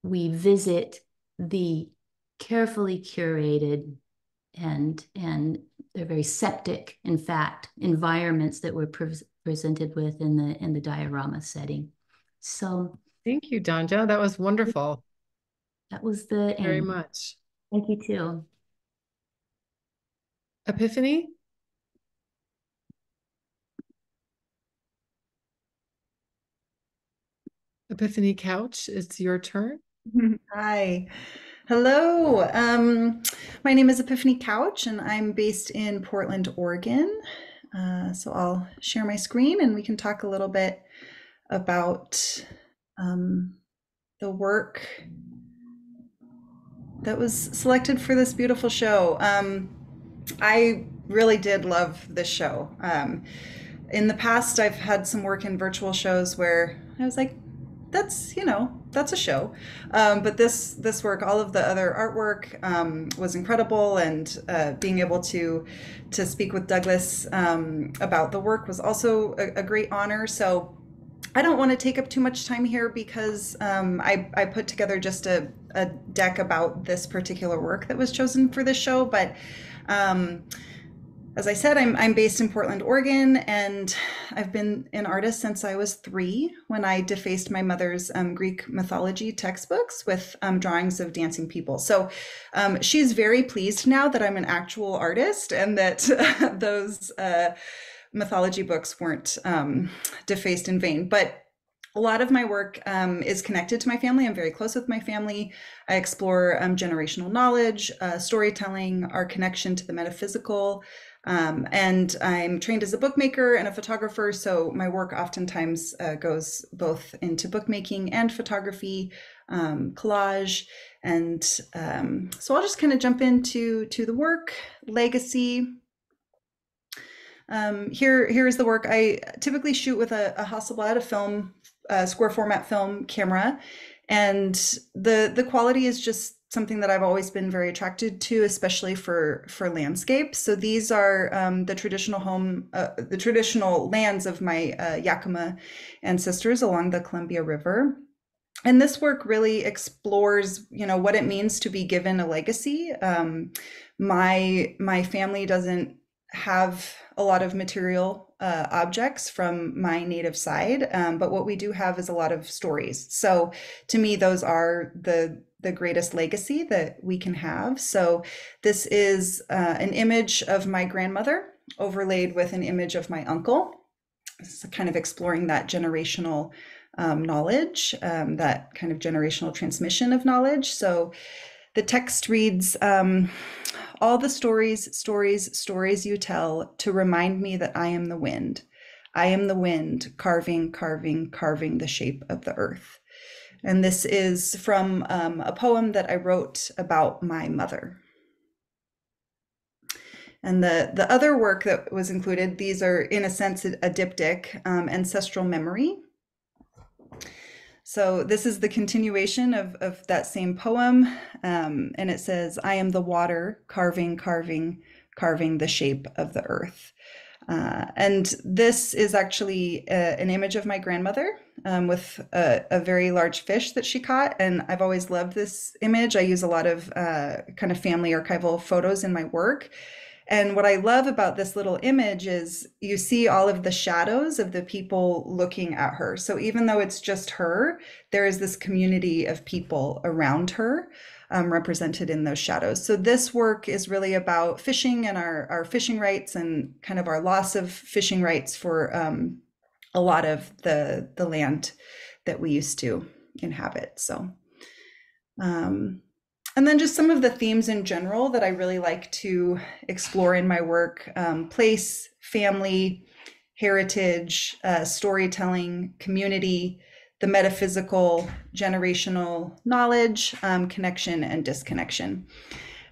F: we visit the carefully curated and and they're very septic in fact environments that we're pre presented with in the in the diorama setting. So
B: thank you Dawnja that was wonderful.
F: That was the
B: very
F: end.
B: much.
F: Thank you too.
B: Epiphany? Epiphany couch it's your turn.
G: Hi. Hello. Um, my name is Epiphany Couch, and I'm based in Portland, Oregon. Uh, so I'll share my screen and we can talk a little bit about um, the work that was selected for this beautiful show. Um, I really did love this show. Um, in the past, I've had some work in virtual shows where I was like, that's you know that's a show. Um, but this this work all of the other artwork um, was incredible and uh, being able to to speak with douglas um, about the work was also a, a, great honor. So i don't want to take up too much time here because um, I, I put together just a, a deck about this particular work that was chosen for this show but um, as I said, I'm, I'm based in Portland, Oregon, and I've been an artist since I was three when I defaced my mother's um, Greek mythology textbooks with um, drawings of dancing people. So um, she's very pleased now that I'm an actual artist and that those uh, mythology books weren't um, defaced in vain. But a lot of my work um, is connected to my family. I'm very close with my family. I explore um, generational knowledge, uh, storytelling, our connection to the metaphysical. Um, and I'm trained as a bookmaker and a photographer, so my work oftentimes uh, goes both into bookmaking and photography, um, collage, and um, so I'll just kind of jump into to the work legacy. Um, here, here is the work. I typically shoot with a, a Hasselblad, a film, a square format film camera, and the the quality is just something that I've always been very attracted to, especially for for landscape. So these are um, the traditional home, uh, the traditional lands of my uh, Yakima ancestors along the Columbia River. And this work really explores, you know, what it means to be given a legacy. Um, my my family doesn't have a lot of material uh, objects from my native side, um, but what we do have is a lot of stories. So to me, those are the the greatest legacy that we can have. So this is uh, an image of my grandmother overlaid with an image of my uncle. It's kind of exploring that generational um, knowledge, um, that kind of generational transmission of knowledge. So the text reads um, All the stories, stories, stories you tell to remind me that I am the wind. I am the wind, carving, carving, carving the shape of the earth. And this is from um, a poem that I wrote about my mother. And the, the other work that was included, these are in a sense a, diptych, um, ancestral memory. So this is the continuation of, of that same poem. Um, and it says, I am the water carving, carving, carving the shape of the earth. Uh, and this is actually a, uh, an image of my grandmother um, with a, a, very large fish that she caught. And I've always loved this image. I use a lot of uh, kind of family archival photos in my work. And what I love about this little image is you see all of the shadows of the people looking at her. So even though it's just her, there is this community of people around her um, represented in those shadows. So this work is really about fishing and our, our fishing rights and kind of our loss of fishing rights for um, a lot of the, the land that we used to inhabit. So, um, and then just some of the themes in general that I really like to explore in my work, um, place, family, heritage, uh, storytelling, community, the metaphysical, generational knowledge, um, connection, and disconnection.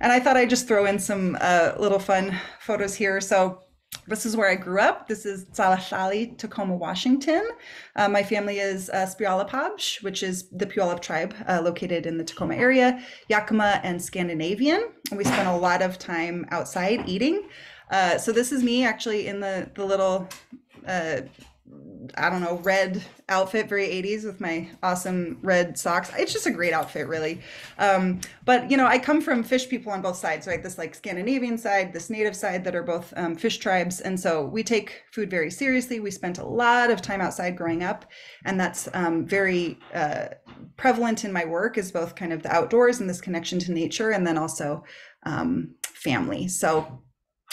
G: And I thought I'd just throw in some uh, little fun photos here. So this is where I grew up. This is Tsalashali, Tacoma, Washington. Uh, my family is uh, which is the Puyallup tribe uh, located in the Tacoma area, Yakima, and Scandinavian. And we spent a lot of time outside eating. Uh, so this is me actually in the the little uh, I don't know, red outfit, very 80s with my awesome red socks. It's just a great outfit, really. Um, but, you know, I come from fish people on both sides, right? This like Scandinavian side, this native side that are both um, fish tribes. And so we take food very seriously. We spent a lot of time outside growing up. And that's um, very uh, prevalent in my work is both kind of the outdoors and this connection to nature and then also um, family. So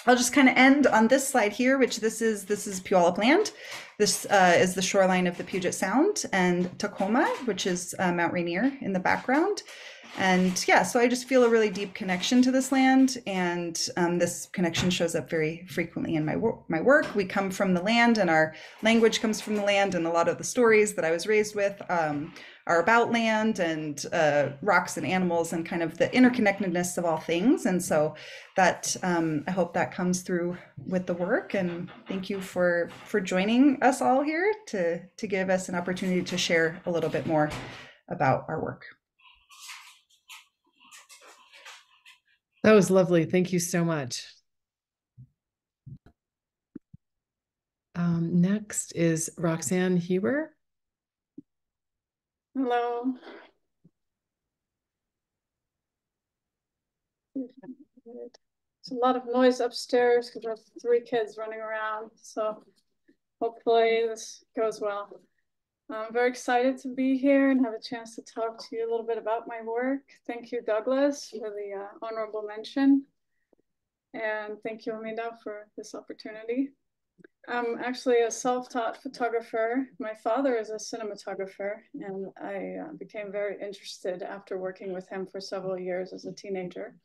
G: I'll just kind of end on this slide here, which this is this is Puyallup land. This uh, is the shoreline of the Puget Sound and Tacoma, which is uh, Mount Rainier in the background. And yeah, so I just feel a really deep connection to this land, and um, this connection shows up very frequently in my wor- my work. We come from the land, and our language comes from the land, and a lot of the stories that I was raised with um, are about land and uh, rocks and animals, and kind of the interconnectedness of all things. And so that um, I hope that comes through with the work. And thank you for for joining us all here to to give us an opportunity to share a little bit more about our work.
B: That was lovely. Thank you so much. Um, next is Roxanne Huber.
H: Hello. It's a lot of noise upstairs because we have three kids running around. So hopefully this goes well. I'm very excited to be here and have a chance to talk to you a little bit about my work. Thank you, Douglas, for the uh, honorable mention. And thank you, Hamidah, for this opportunity. I'm actually a self-taught photographer. My father is a cinematographer, and I uh, became very interested after working with him for several years as a teenager.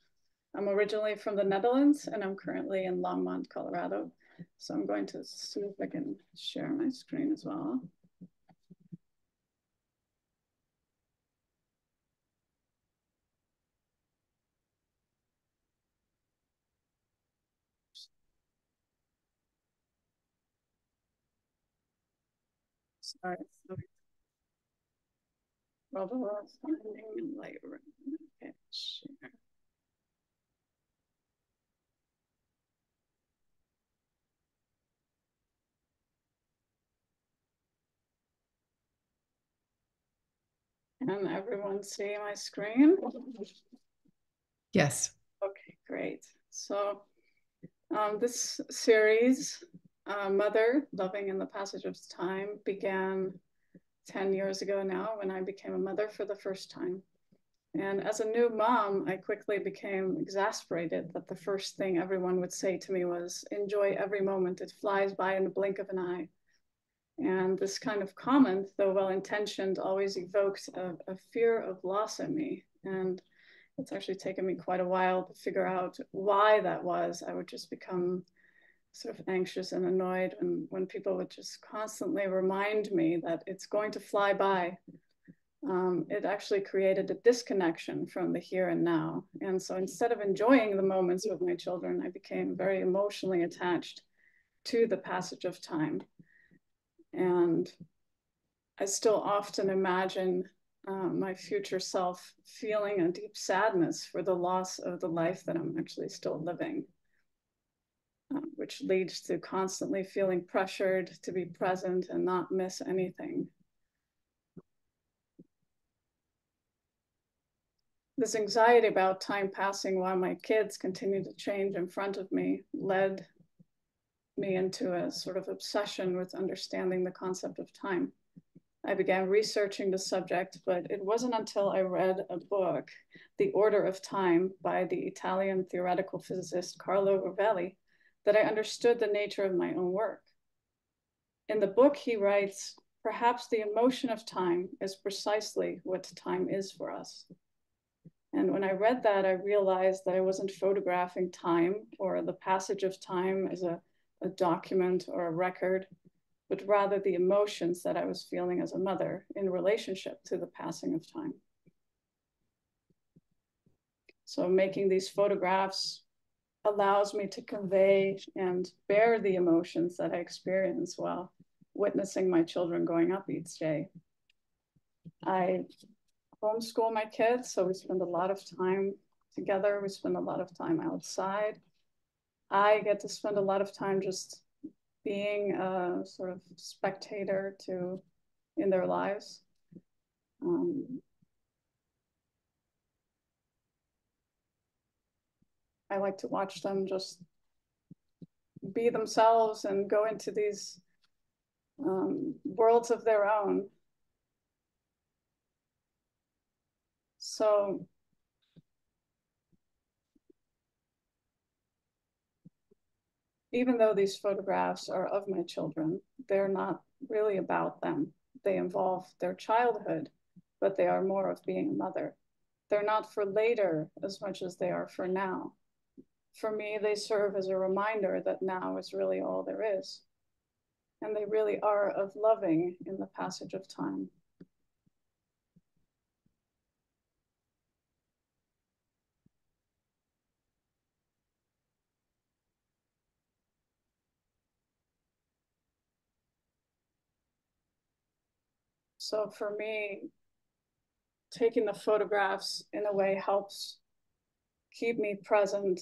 H: I'm originally from the Netherlands, and I'm currently in Longmont, Colorado. So I'm going to see if I can share my screen as well. Sorry. Robert, finding later. Okay, share. Can everyone see my screen?
B: Yes.
H: Okay, great. So um, this series uh, Mother, Loving in the Passage of Time, began 10 years ago now when I became a mother for the first time. And as a new mom, I quickly became exasperated that the first thing everyone would say to me was, enjoy every moment, it flies by in the blink of an eye. And this kind of comment, though well intentioned, always evoked a, a fear of loss in me. And it's actually taken me quite a while to figure out why that was. I would just become sort of anxious and annoyed and when people would just constantly remind me that it's going to fly by um, it actually created a disconnection from the here and now. And so instead of enjoying the moments with my children i became very emotionally attached to the passage of time. And i still often imagine uh, my future self feeling a deep sadness for the loss of the life that i'm actually still living uh, which leads to constantly feeling pressured to be present and not miss anything. This anxiety about time passing while my kids continue to change in front of me led me into a sort of obsession with understanding the concept of time. I began researching the subject, but it wasn't until I read a book, The Order of Time by the Italian theoretical physicist Carlo Rovelli, that I understood the nature of my own work. In the book, he writes, perhaps the emotion of time is precisely what time is for us. And when I read that, I realized that I wasn't photographing time or the passage of time as a, a document or a record, but rather the emotions that I was feeling as a mother in relationship to the passing of time. So making these photographs allows me to convey and bear the emotions that I experience while witnessing my children growing up each day. I homeschool my kids, so we spend a lot of time together. We spend a lot of time outside. I get to spend a lot of time just being a sort of spectator to in their lives. Um, I like to watch them just be themselves and go into these um, worlds of their own. So even though these photographs are of my children, they're not really about them. They involve their childhood, but they are more of being a mother. They're not for later as much as they are for now for me, they serve as a reminder that now is really all there is. And they really are of loving in the passage of time. So for me, taking the photographs in a way helps keep me present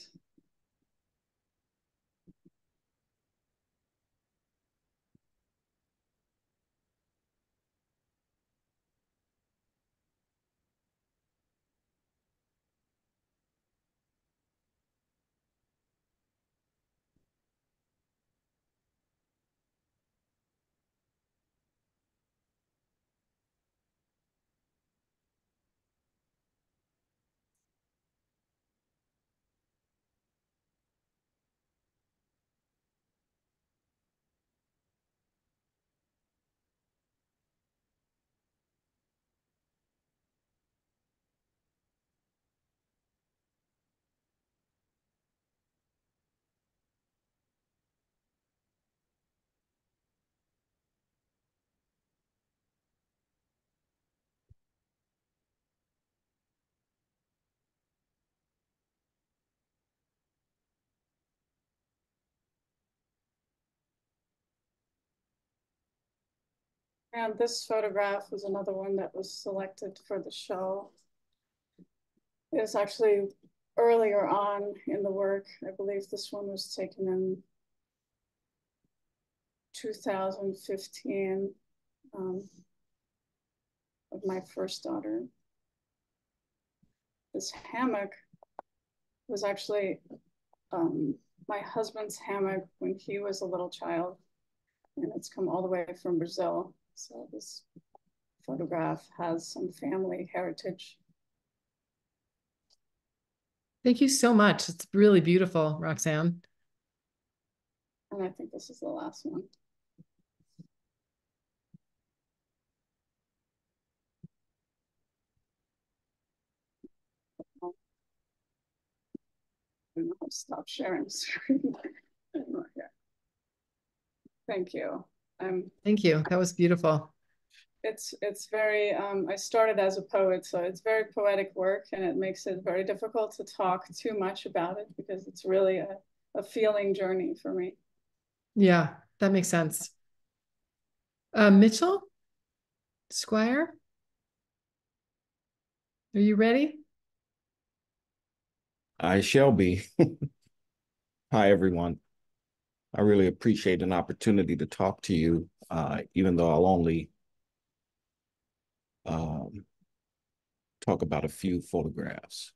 H: And this photograph was another one that was selected for the show. It's actually earlier on in the work. I believe this one was taken in 2015 um, of my first daughter. This hammock was actually um, my husband's hammock when he was a little child, and it's come all the way from Brazil. So this photograph has some family heritage.
B: Thank you so much. It's really beautiful, Roxanne.
H: And I think this is the last one. I'll stop sharing screen. Thank you. Um,
B: Thank you. That was beautiful.
H: It's it's very. Um, I started as a poet, so it's very poetic work, and it makes it very difficult to talk too much about it because it's really a, a feeling journey for me.
B: Yeah, that makes sense. Uh, Mitchell, Squire, are you ready?
I: I shall be. Hi, everyone. I really appreciate an opportunity to talk to you, uh, even though I'll only um, talk about a few photographs.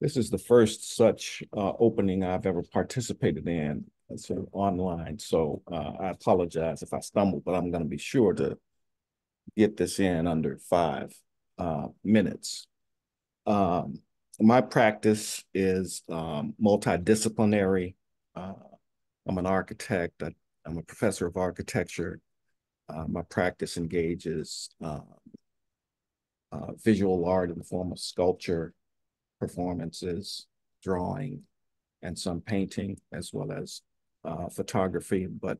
I: This is the first such uh, opening I've ever participated in sort of online. So uh, I apologize if I stumble, but I'm going to be sure to get this in under five uh, minutes. Um, my practice is um, multidisciplinary. Uh, I'm an architect. I, I'm a professor of architecture Uh, my practice engages uh, uh, visual art in the form of sculpture, performances, drawing, and some painting, as well as uh, photography, but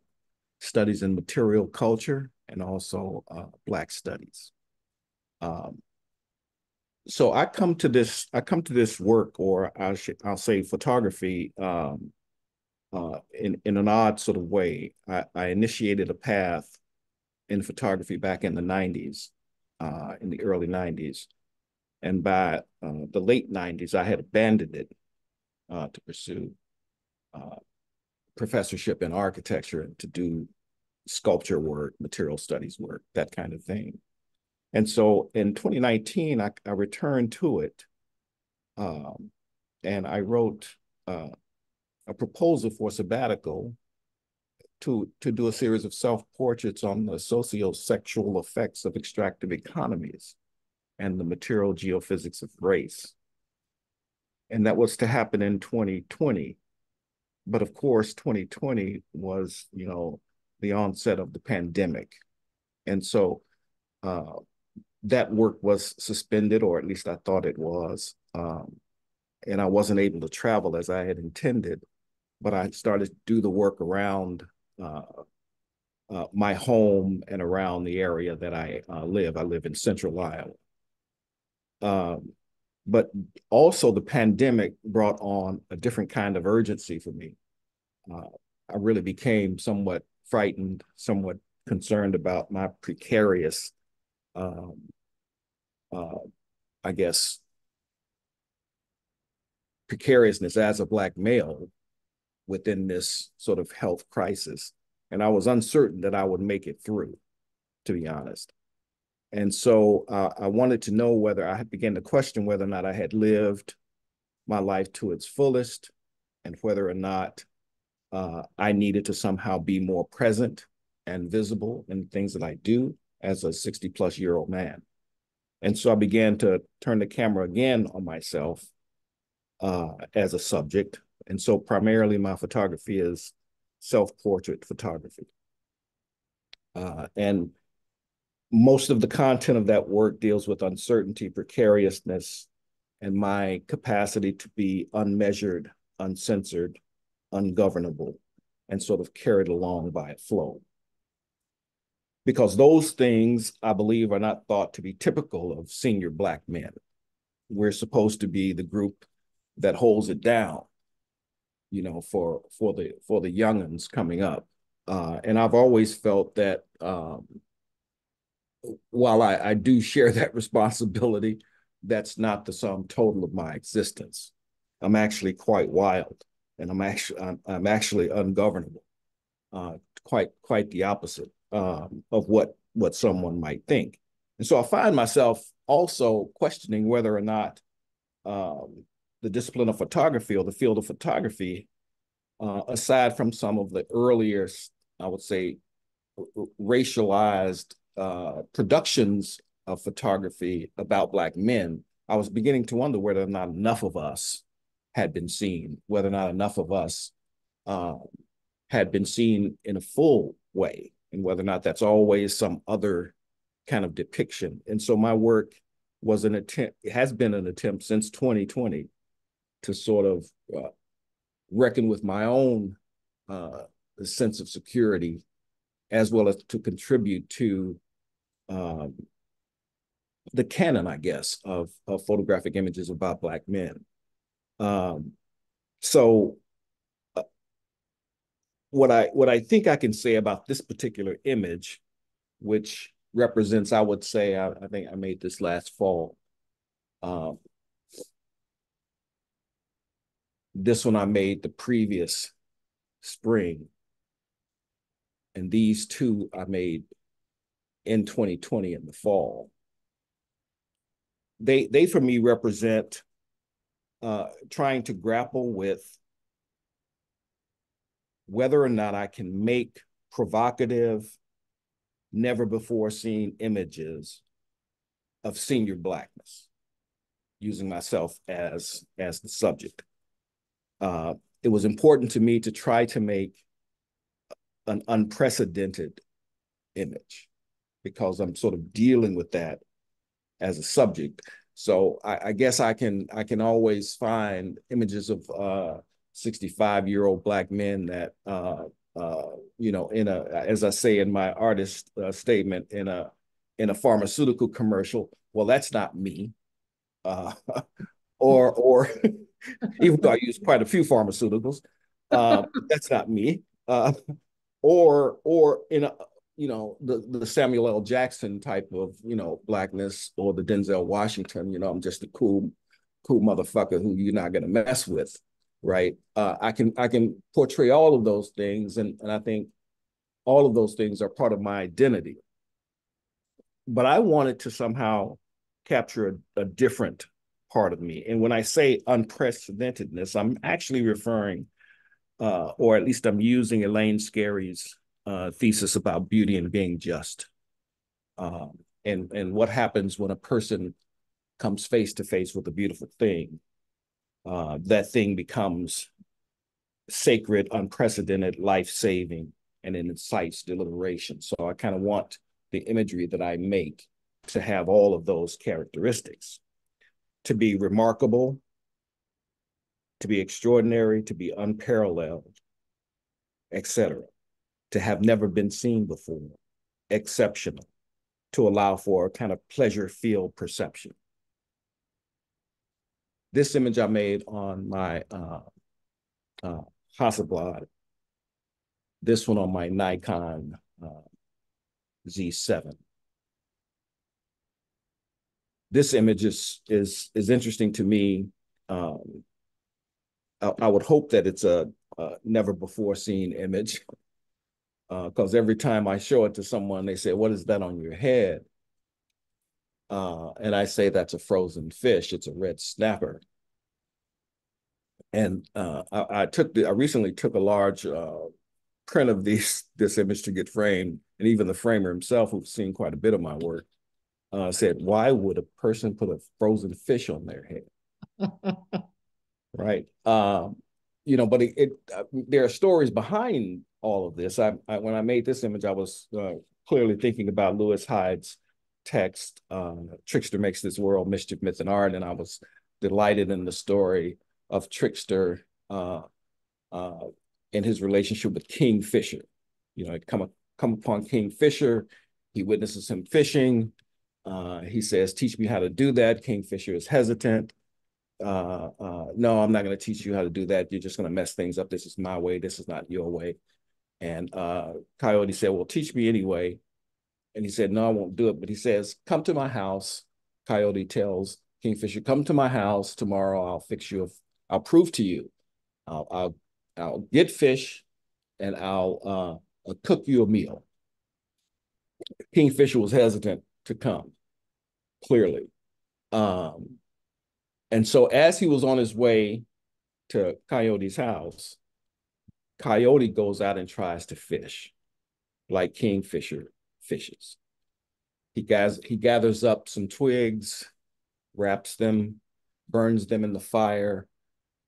I: studies in material culture and also uh, Black studies. Um, so I come to this, I come to this work, or I should, I'll say photography, um, uh, in in an odd sort of way. I, I initiated a path in photography back in the '90s, uh, in the early '90s, and by uh, the late '90s, I had abandoned it uh, to pursue uh, professorship in architecture to do sculpture work, material studies work, that kind of thing. And so in 2019, I, I returned to it um, and I wrote uh, a proposal for sabbatical to, to do a series of self-portraits on the socio-sexual effects of extractive economies and the material geophysics of race. And that was to happen in 2020. But of course, 2020 was, you know, the onset of the pandemic. And so uh, that work was suspended, or at least I thought it was. Um, and I wasn't able to travel as I had intended, but I started to do the work around uh, uh, my home and around the area that I uh, live. I live in central Iowa. Um, but also the pandemic brought on a different kind of urgency for me. Uh, I really became somewhat frightened, somewhat concerned about my precarious, um, uh, I guess, precariousness as a Black male within this sort of health crisis. And I was uncertain that I would make it through, to be honest. And so uh, I wanted to know whether I began to question whether or not I had lived my life to its fullest and whether or not uh, I needed to somehow be more present and visible in things that I do as a 60 plus year old man. And so I began to turn the camera again on myself uh, as a subject. And so primarily my photography is self-portrait photography. Uh, and most of the content of that work deals with uncertainty, precariousness, and my capacity to be unmeasured, uncensored, ungovernable, and sort of carried along by a flow. Because those things, I believe, are not thought to be typical of senior Black men. We're supposed to be the group that holds it down, you know, for for the for the younguns coming up. Uh, and I've always felt that um, while I, I do share that responsibility, that's not the sum total of my existence. I'm actually quite wild and I'm actually I'm, I'm actually ungovernable. Uh, quite quite the opposite um, of what what someone might think. And so I find myself also questioning whether or not um, the discipline of photography or the field of photography, uh, aside from some of the earlier, I would say, racialized uh, productions of photography about Black men, I was beginning to wonder whether or not enough of us had been seen, whether or not enough of us uh, had been seen in a full way, and whether or not that's always some other kind of depiction. And so my work was an attempt, has been an attempt since 2020 to sort of uh, reckon with my own uh, sense of security, as well as to contribute to um, the canon, I guess, of, of photographic images about Black men. Um, so uh, what I what I think I can say about this particular image, which represents, I would say, I, I think I made this last fall. Um, this one I made the previous spring. And these two I made in 2020 in the fall. They they for me represent uh, trying to grapple with whether or not I can make provocative, never before seen images of senior blackness, using myself as, as the subject. Uh, it was important to me to try to make an unprecedented image because I'm sort of dealing with that as a subject. So I, I guess I can I can always find images of uh 65 year old black men that uh uh you know in a as I say in my artist uh, statement in a in a pharmaceutical commercial. Well, that's not me. Uh, or or even though I use quite a few pharmaceuticals, uh, that's not me. Or or in a you know the the Samuel L. Jackson type of you know blackness or the Denzel Washington. You know, I'm just a cool cool motherfucker who you're not gonna mess with, right? Uh, I can I can portray all of those things, and and I think all of those things are part of my identity. But I wanted to somehow capture a, a different part of me. And when I say unprecedentedness, I'm actually referring, uh, or at least I'm using Elaine Scarry's uh, thesis about beauty and being just. Um, and, and what happens when a person comes face to face with a beautiful thing. Uh, that thing becomes sacred, unprecedented, life-saving, and it incites deliberation. So I kind of want the imagery that I make to have all of those characteristics to be remarkable, to be extraordinary, to be unparalleled, etc., to have never been seen before, exceptional, to allow for a kind of pleasure field perception. This image I made on my uh, uh, Hasselblad, this one on my Nikon uh, Z7 this image is is is interesting to me. Um, I, I, would hope that it's a, a never before seen image, because uh, every time I show it to someone, they say, "What is that on your head?" Uh, and I say that's a frozen fish. It's a red snapper. And uh, I, I, took the I recently took a large uh, print of these this image to get framed, and even the framer himself, who's seen quite a bit of my work, uh, said, why would a person put a frozen fish on their head? right. Um, you know, but it, it uh, there are stories behind all of this. I, I, when I made this image, I was uh, clearly thinking about Lewis Hyde's text, uh, "Trickster Makes This World Mischief, Myth, and Art," and I was delighted in the story of Trickster uh, uh, in his relationship with King Fisher. You know, come come upon King Fisher, he witnesses him fishing. Uh, he says, teach me how to do that. Kingfisher is hesitant. Uh, uh, no, I'm not going to teach you how to do that. You're just going to mess things up. This is my way. This is not your way. And uh, Coyote said, well, teach me anyway. And he said, no, I won't do it. But he says, come to my house. Coyote tells Kingfisher, come to my house tomorrow. I'll fix you. I'll prove to you. I'll, I'll, I'll get fish and I'll, uh, I'll cook you a meal. Kingfisher was hesitant to come, clearly. Um, and so as he was on his way to Coyote's house, Coyote goes out and tries to fish like Kingfisher fishes. He, gas he gathers up some twigs, wraps them, burns them in the fire,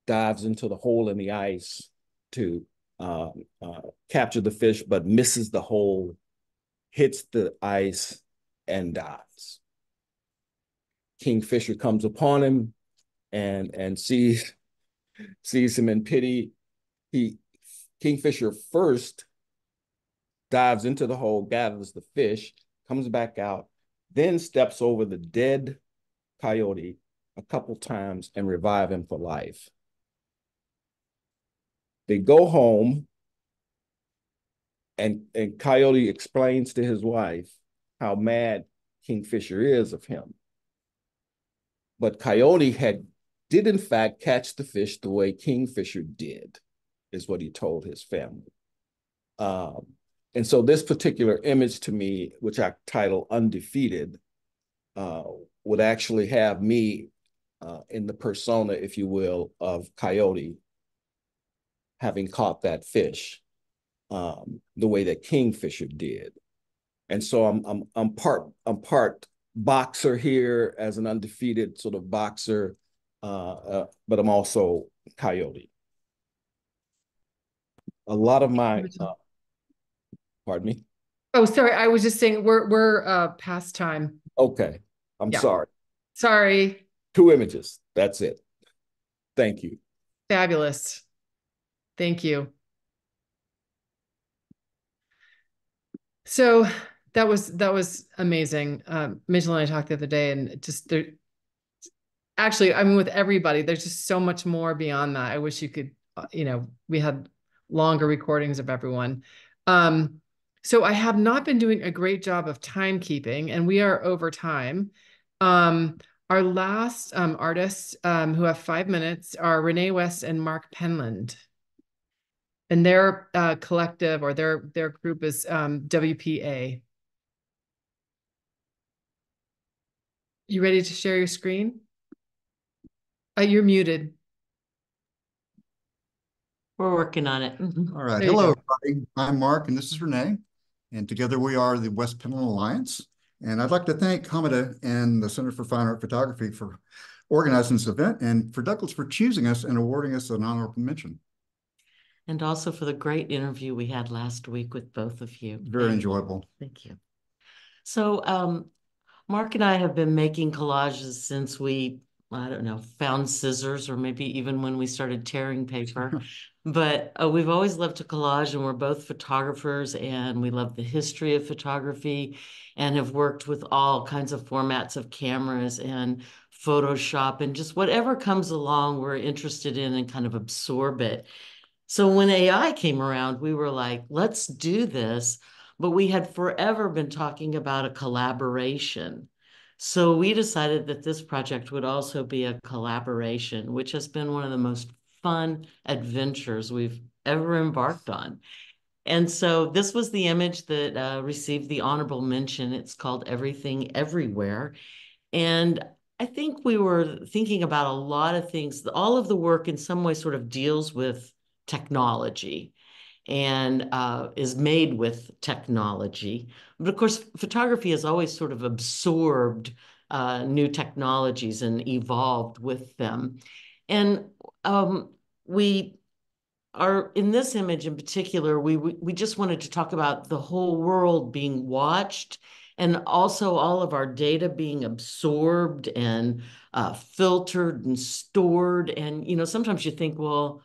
I: dives into the hole in the ice to um, uh, capture the fish, but misses the hole, hits the ice, and dies. Kingfisher comes upon him and and sees sees him in pity. He Kingfisher first dives into the hole, gathers the fish, comes back out, then steps over the dead coyote a couple times and revive him for life. They go home and, and Coyote explains to his wife how mad Kingfisher is of him. But Coyote had did in fact catch the fish the way Kingfisher did, is what he told his family. Um, and so this particular image to me, which I title Undefeated, uh, would actually have me uh, in the persona, if you will, of Coyote having caught that fish um, the way that Kingfisher did and so I'm I'm I'm part I'm part boxer here as an undefeated sort of boxer, uh, uh, but I'm also coyote. A lot of my, uh, pardon me.
B: Oh, sorry, I was just saying, we're, we're, uh, past time.
I: Okay, I'm
B: Yeah.
I: sorry.
B: Sorry,
I: Two images, that's it. Thank you.
B: fabulous. Thank you. So that was, that was amazing. Um, Mitchell and I talked the other day and just there. Actually, I mean, with everybody, there's just so much more beyond that. I wish you could, uh, you know, we had longer recordings of everyone. Um, so I have not been doing a great job of timekeeping and we are over time. Um, our last um, artists um, who have five minutes are Renee West and Mark Penland. And their uh, collective or their their group is um, WPA. You ready to share your screen? Uh, you're muted.
J: We're working on it.
K: All right.
B: There
K: Hello,
B: go.
K: everybody. I'm Mark and this is Renee. And together we are the West Penland Alliance. And I'd like to thank Hamidah and the Center for Fine Art Photography for organizing this event and for Douglas for choosing us and awarding us an honorable mention.
J: And also for the great interview we had last week with both of you.
K: Very enjoyable.
J: Thank you. So um, Mark and I have been making collages since we, I don't know, found scissors or maybe even when we started tearing paper. But uh, we've always loved to collage and we're both photographers and we love the history of photography and have worked with all kinds of formats of cameras and Photoshop and just whatever comes along, we're interested in and kind of absorb it. So when AI came around, we were like, let's do this. But we had forever been talking about a collaboration. So we decided that this project would also be a collaboration, which has been one of the most fun adventures we've ever embarked on. And so this was the image that uh, received the honorable mention. It's called Everything Everywhere. And I think we were thinking about a lot of things. All of the work in some way sort of deals with technology and uh, is made with technology. But of course, photography has always sort of absorbed uh, new technologies and evolved with them. And um, we are in this image in particular, we, we we just wanted to talk about the whole world being watched and also all of our data being absorbed and uh, filtered and stored. And, you know, sometimes you think, well,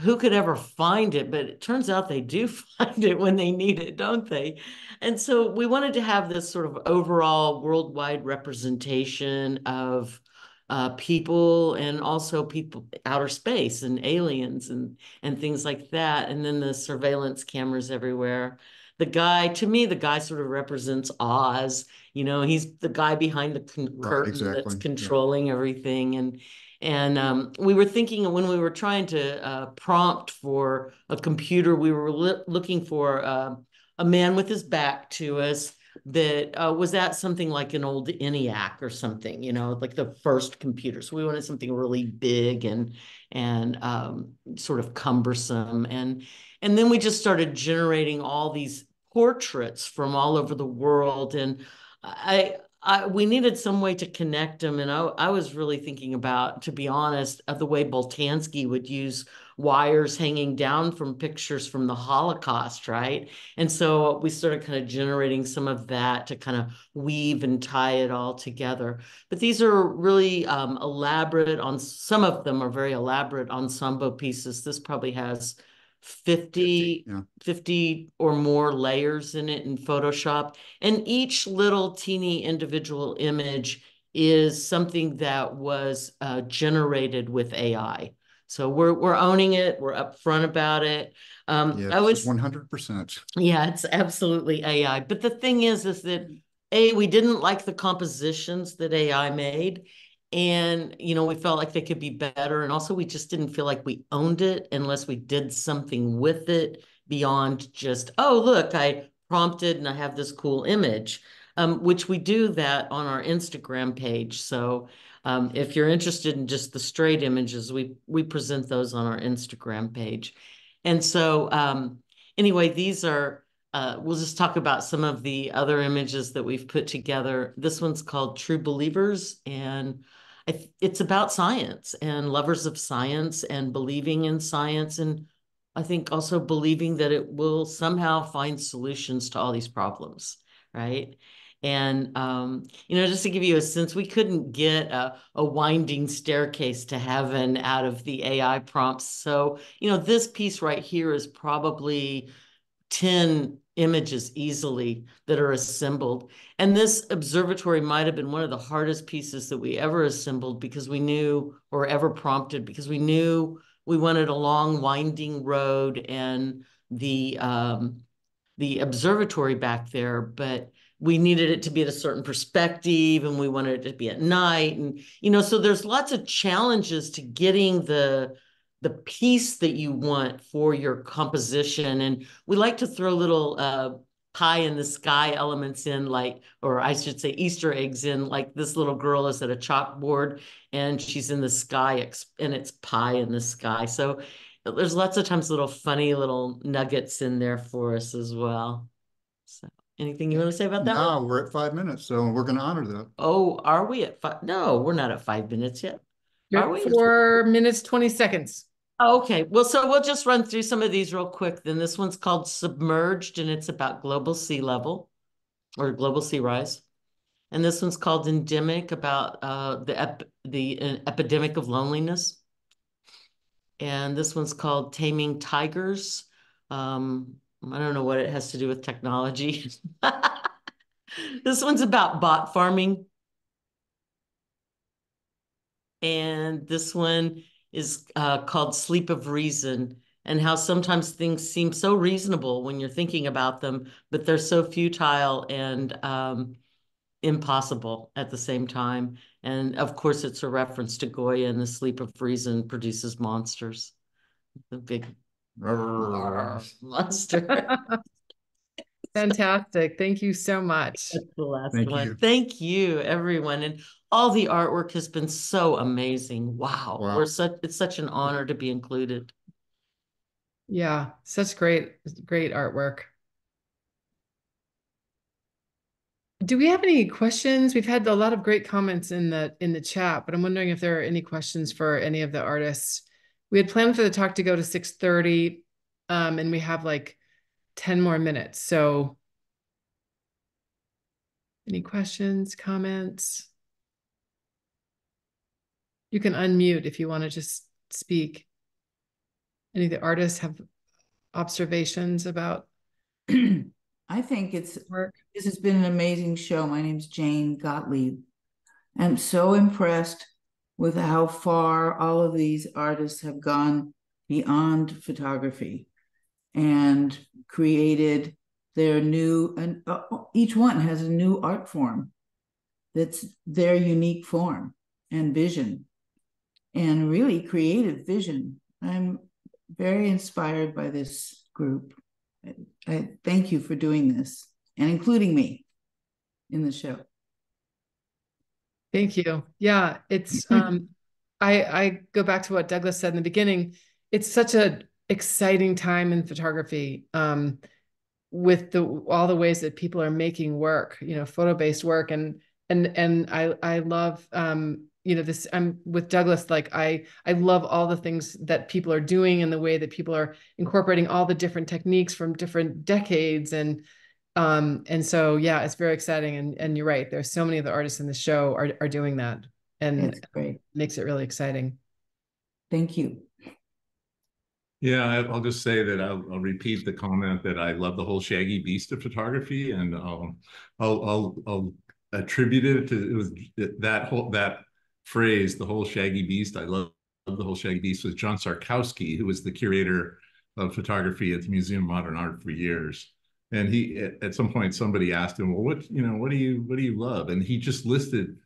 J: who could ever find it? But it turns out they do find it when they need it, don't they? And so we wanted to have this sort of overall worldwide representation of uh, people and also people outer space and aliens and and things like that. And then the surveillance cameras everywhere. The guy, to me, the guy sort of represents Oz. You know, he's the guy behind the
K: Right,
J: curtain
K: exactly,
J: that's
K: yeah.
J: controlling everything. And and um, we were thinking when we were trying to uh, prompt for a computer, we were li- looking for uh, a man with his back to us that uh, was at something like an old ENIAC or something, you know, like the first computer. So we wanted something really big and and um, sort of cumbersome. And and then we just started generating all these portraits from all over the world. And I I, we needed some way to connect them. And I, I was really thinking about, to be honest, of the way Boltanski would use wires hanging down from pictures from the Holocaust, right? And so we started kind of generating some of that to kind of weave and tie it all together. But these are really um, elaborate on, some of them are very elaborate ensemble pieces. This probably has 50,
K: 50, yeah.
J: 50 or more layers in it in Photoshop. And each little teeny individual image is something that was uh, generated with AI. So we're we're owning it. We're upfront about it. Um,
K: Yeah,
J: I was
K: one hundred percent.
J: yeah, it's absolutely AI. But the thing is, is that A, we didn't like the compositions that AI made. And, you know, we felt like they could be better. And also, we just didn't feel like we owned it unless we did something with it beyond just, oh, look, I prompted and I have this cool image, um, which we do that on our Instagram page. So um, if you're interested in just the straight images, we, we present those on our Instagram page. And so, um, anyway, these are, uh, we'll just talk about some of the other images that we've put together. This one's called True Believers, and th- it's about science and lovers of science and believing in science and I think also believing that it will somehow find solutions to all these problems, right? And um, you know, just to give you a sense, we couldn't get a, a winding staircase to heaven out of the AI prompts. So, you know, this piece right here is probably 10 images easily that are assembled. And this observatory might have been one of the hardest pieces that we ever assembled because we knew, or ever prompted, because we knew we wanted a long winding road and the um, the observatory back there, but we needed it to be at a certain perspective and we wanted it to be at night. And, you know, so there's lots of challenges to getting the the piece that you want for your composition. And we like to throw little uh, pie in the sky elements in like, or I should say Easter eggs in like this little girl is at a chalkboard and she's in the sky and it's pie in the sky. So there's lots of times little funny little nuggets in there for us as well. So anything you want to say about that?
K: Now we're at five minutes, so we're going to honor that.
J: Oh, are we at five? No, we're not at five minutes yet.
B: Are we? Four minutes, 20 seconds.
J: Okay, well, so we'll just run through some of these real quick. Then this one's called Submerged, and it's about global sea level or global sea rise. And this one's called Endemic, about uh, the ep the uh, epidemic of loneliness. And this one's called Taming Tigers. Um, I don't know what it has to do with technology. this one's about bot farming. And this one is uh, called Sleep of Reason and how sometimes things seem so reasonable when you're thinking about them, but they're so futile and um, impossible at the same time. And of course, it's a reference to Goya and the sleep of reason produces monsters. The big monster.
B: Fantastic. Thank you so much.
J: That's the last
K: Thank
J: one.
K: you.
J: Thank you, everyone. And all the artwork has been so amazing. Wow.
K: Wow.
J: We're such it's such an honor to be included.
B: Yeah, such great, great artwork. Do we have any questions? We've had a lot of great comments in the in the chat, but I'm wondering if there are any questions for any of the artists. We had planned for the talk to go to 6:30, um, and we have like 10 more minutes. So any questions, comments? You can unmute if you want to just speak. Any of the artists have observations about
L: I think it's
B: work?
L: this has been an amazing show. My name's Jane Gottlieb. I'm so impressed with how far all of these artists have gone beyond photography and created their new and uh, each one has a new art form that's their unique form and vision and really creative vision. I'm very inspired by this group. I, I thank you for doing this and including me in the show.
B: Thank you. Yeah, it's um I I go back to what Douglas said in the beginning. It's such a exciting time in photography um with the all the ways that people are making work, you know, photo-based work. And and and I I love um you know this I'm with Douglas like I I love all the things that people are doing and the way that people are incorporating all the different techniques from different decades. And um and so yeah it's very exciting. And and you're right there's so many of the artists in the show are are doing that. And makes it really exciting.
L: Thank you.
C: Yeah, I'll just say that I'll, I'll repeat the comment that I love the whole Shaggy Beast of photography, and um, I'll, I'll, I'll attribute it to it was that whole that phrase, the whole Shaggy Beast. I love, love the whole Shaggy Beast was John Szarkowski, who was the curator of photography at the Museum of Modern Art for years. And he, at, at some point, somebody asked him, "Well, what you know, what do you what do you love?" And he just listed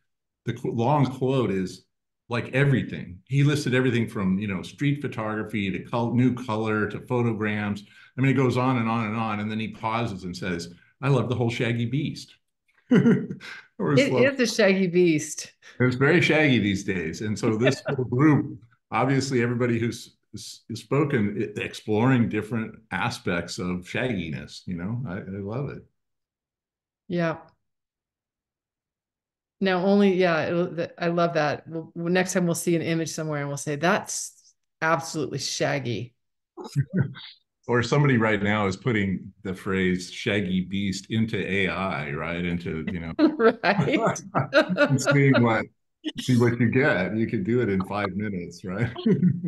C: the long quote is like everything. He listed everything from, you know, street photography to col- new color to photograms. I mean, it goes on and on and on. And then he pauses and says, I love the whole Shaggy Beast.
B: It is a shaggy beast
C: it's very shaggy these days. And so this whole group, obviously everybody who's spoken, exploring different aspects of shagginess, you know, I, I love it.
B: yeah now only yeah it'll, th- I love that we'll, we'll- next time we'll see an image somewhere and we'll say that's absolutely shaggy
C: Or somebody right now is putting the phrase shaggy beast into AI, right? Into, you know,
B: Right.
C: and seeing what, see what you get. You can do it in five minutes, right?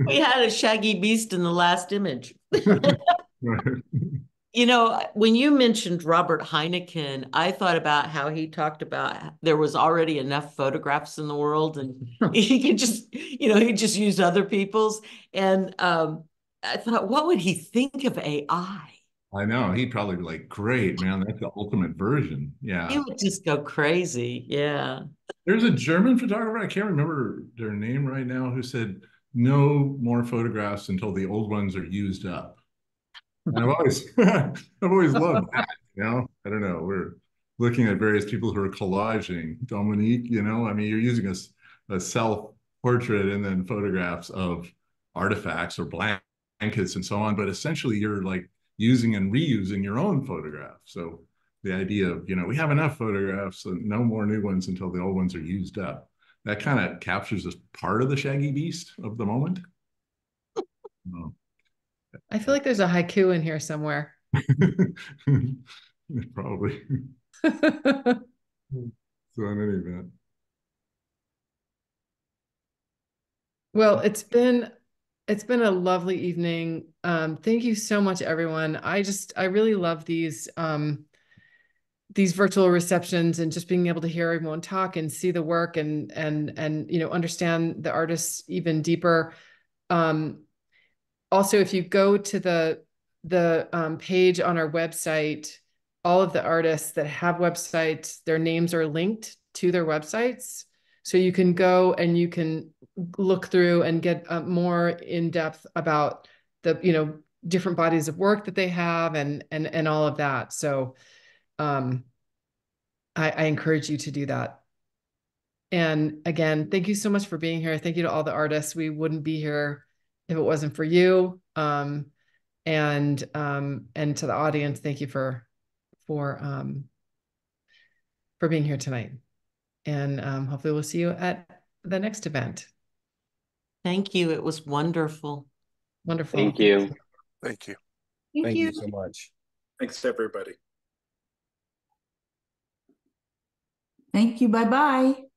J: We had a shaggy beast in the last image. You know, when you mentioned Robert Heinecken, I thought about how he talked about there was already enough photographs in the world and he could just, you know, he just used other people's. And um, I thought, what would he think of AI?
C: I know, he'd probably be like, great, man, that's the ultimate version. Yeah.
J: He would just go crazy. Yeah.
C: There's a German photographer, I can't remember their name right now, who said, no more photographs until the old ones are used up. I've always, I've always loved that, you know? I don't know, we're looking at various people who are collaging. Dominique, you know, I mean, you're using a self-portrait and then photographs of artifacts or blankets and so on, but essentially you're like using and reusing your own photograph. So the idea of, you know, we have enough photographs and no more new ones until the old ones are used up. That kind of captures this part of the shaggy beast of the moment. Oh.
B: I feel like there's a haiku in here somewhere.
C: Probably. So in any event,
B: Well, it's been it's been a lovely evening. Um, thank you so much, everyone. I just I really love these um these virtual receptions and just being able to hear everyone talk and see the work and and and you know understand the artists even deeper. Um, also, if you go to the the um, page on our website, all of the artists that have websites, their names are linked to their websites. So you can go and you can look through and get uh, more in depth about the, you know, different bodies of work that they have and and and all of that. So um I, I encourage you to do that. And again, thank you so much for being here. Thank you to all the artists. We wouldn't be here if it wasn't for you. Um and um and to the audience, thank you for for um for being here tonight. And um hopefully we'll see you at the next event.
J: Thank you. It was wonderful.
B: Wonderful.
D: Thank you.
M: Thank you.
I: Thank you so much.
E: Thanks, everybody.
L: Thank you. Bye bye.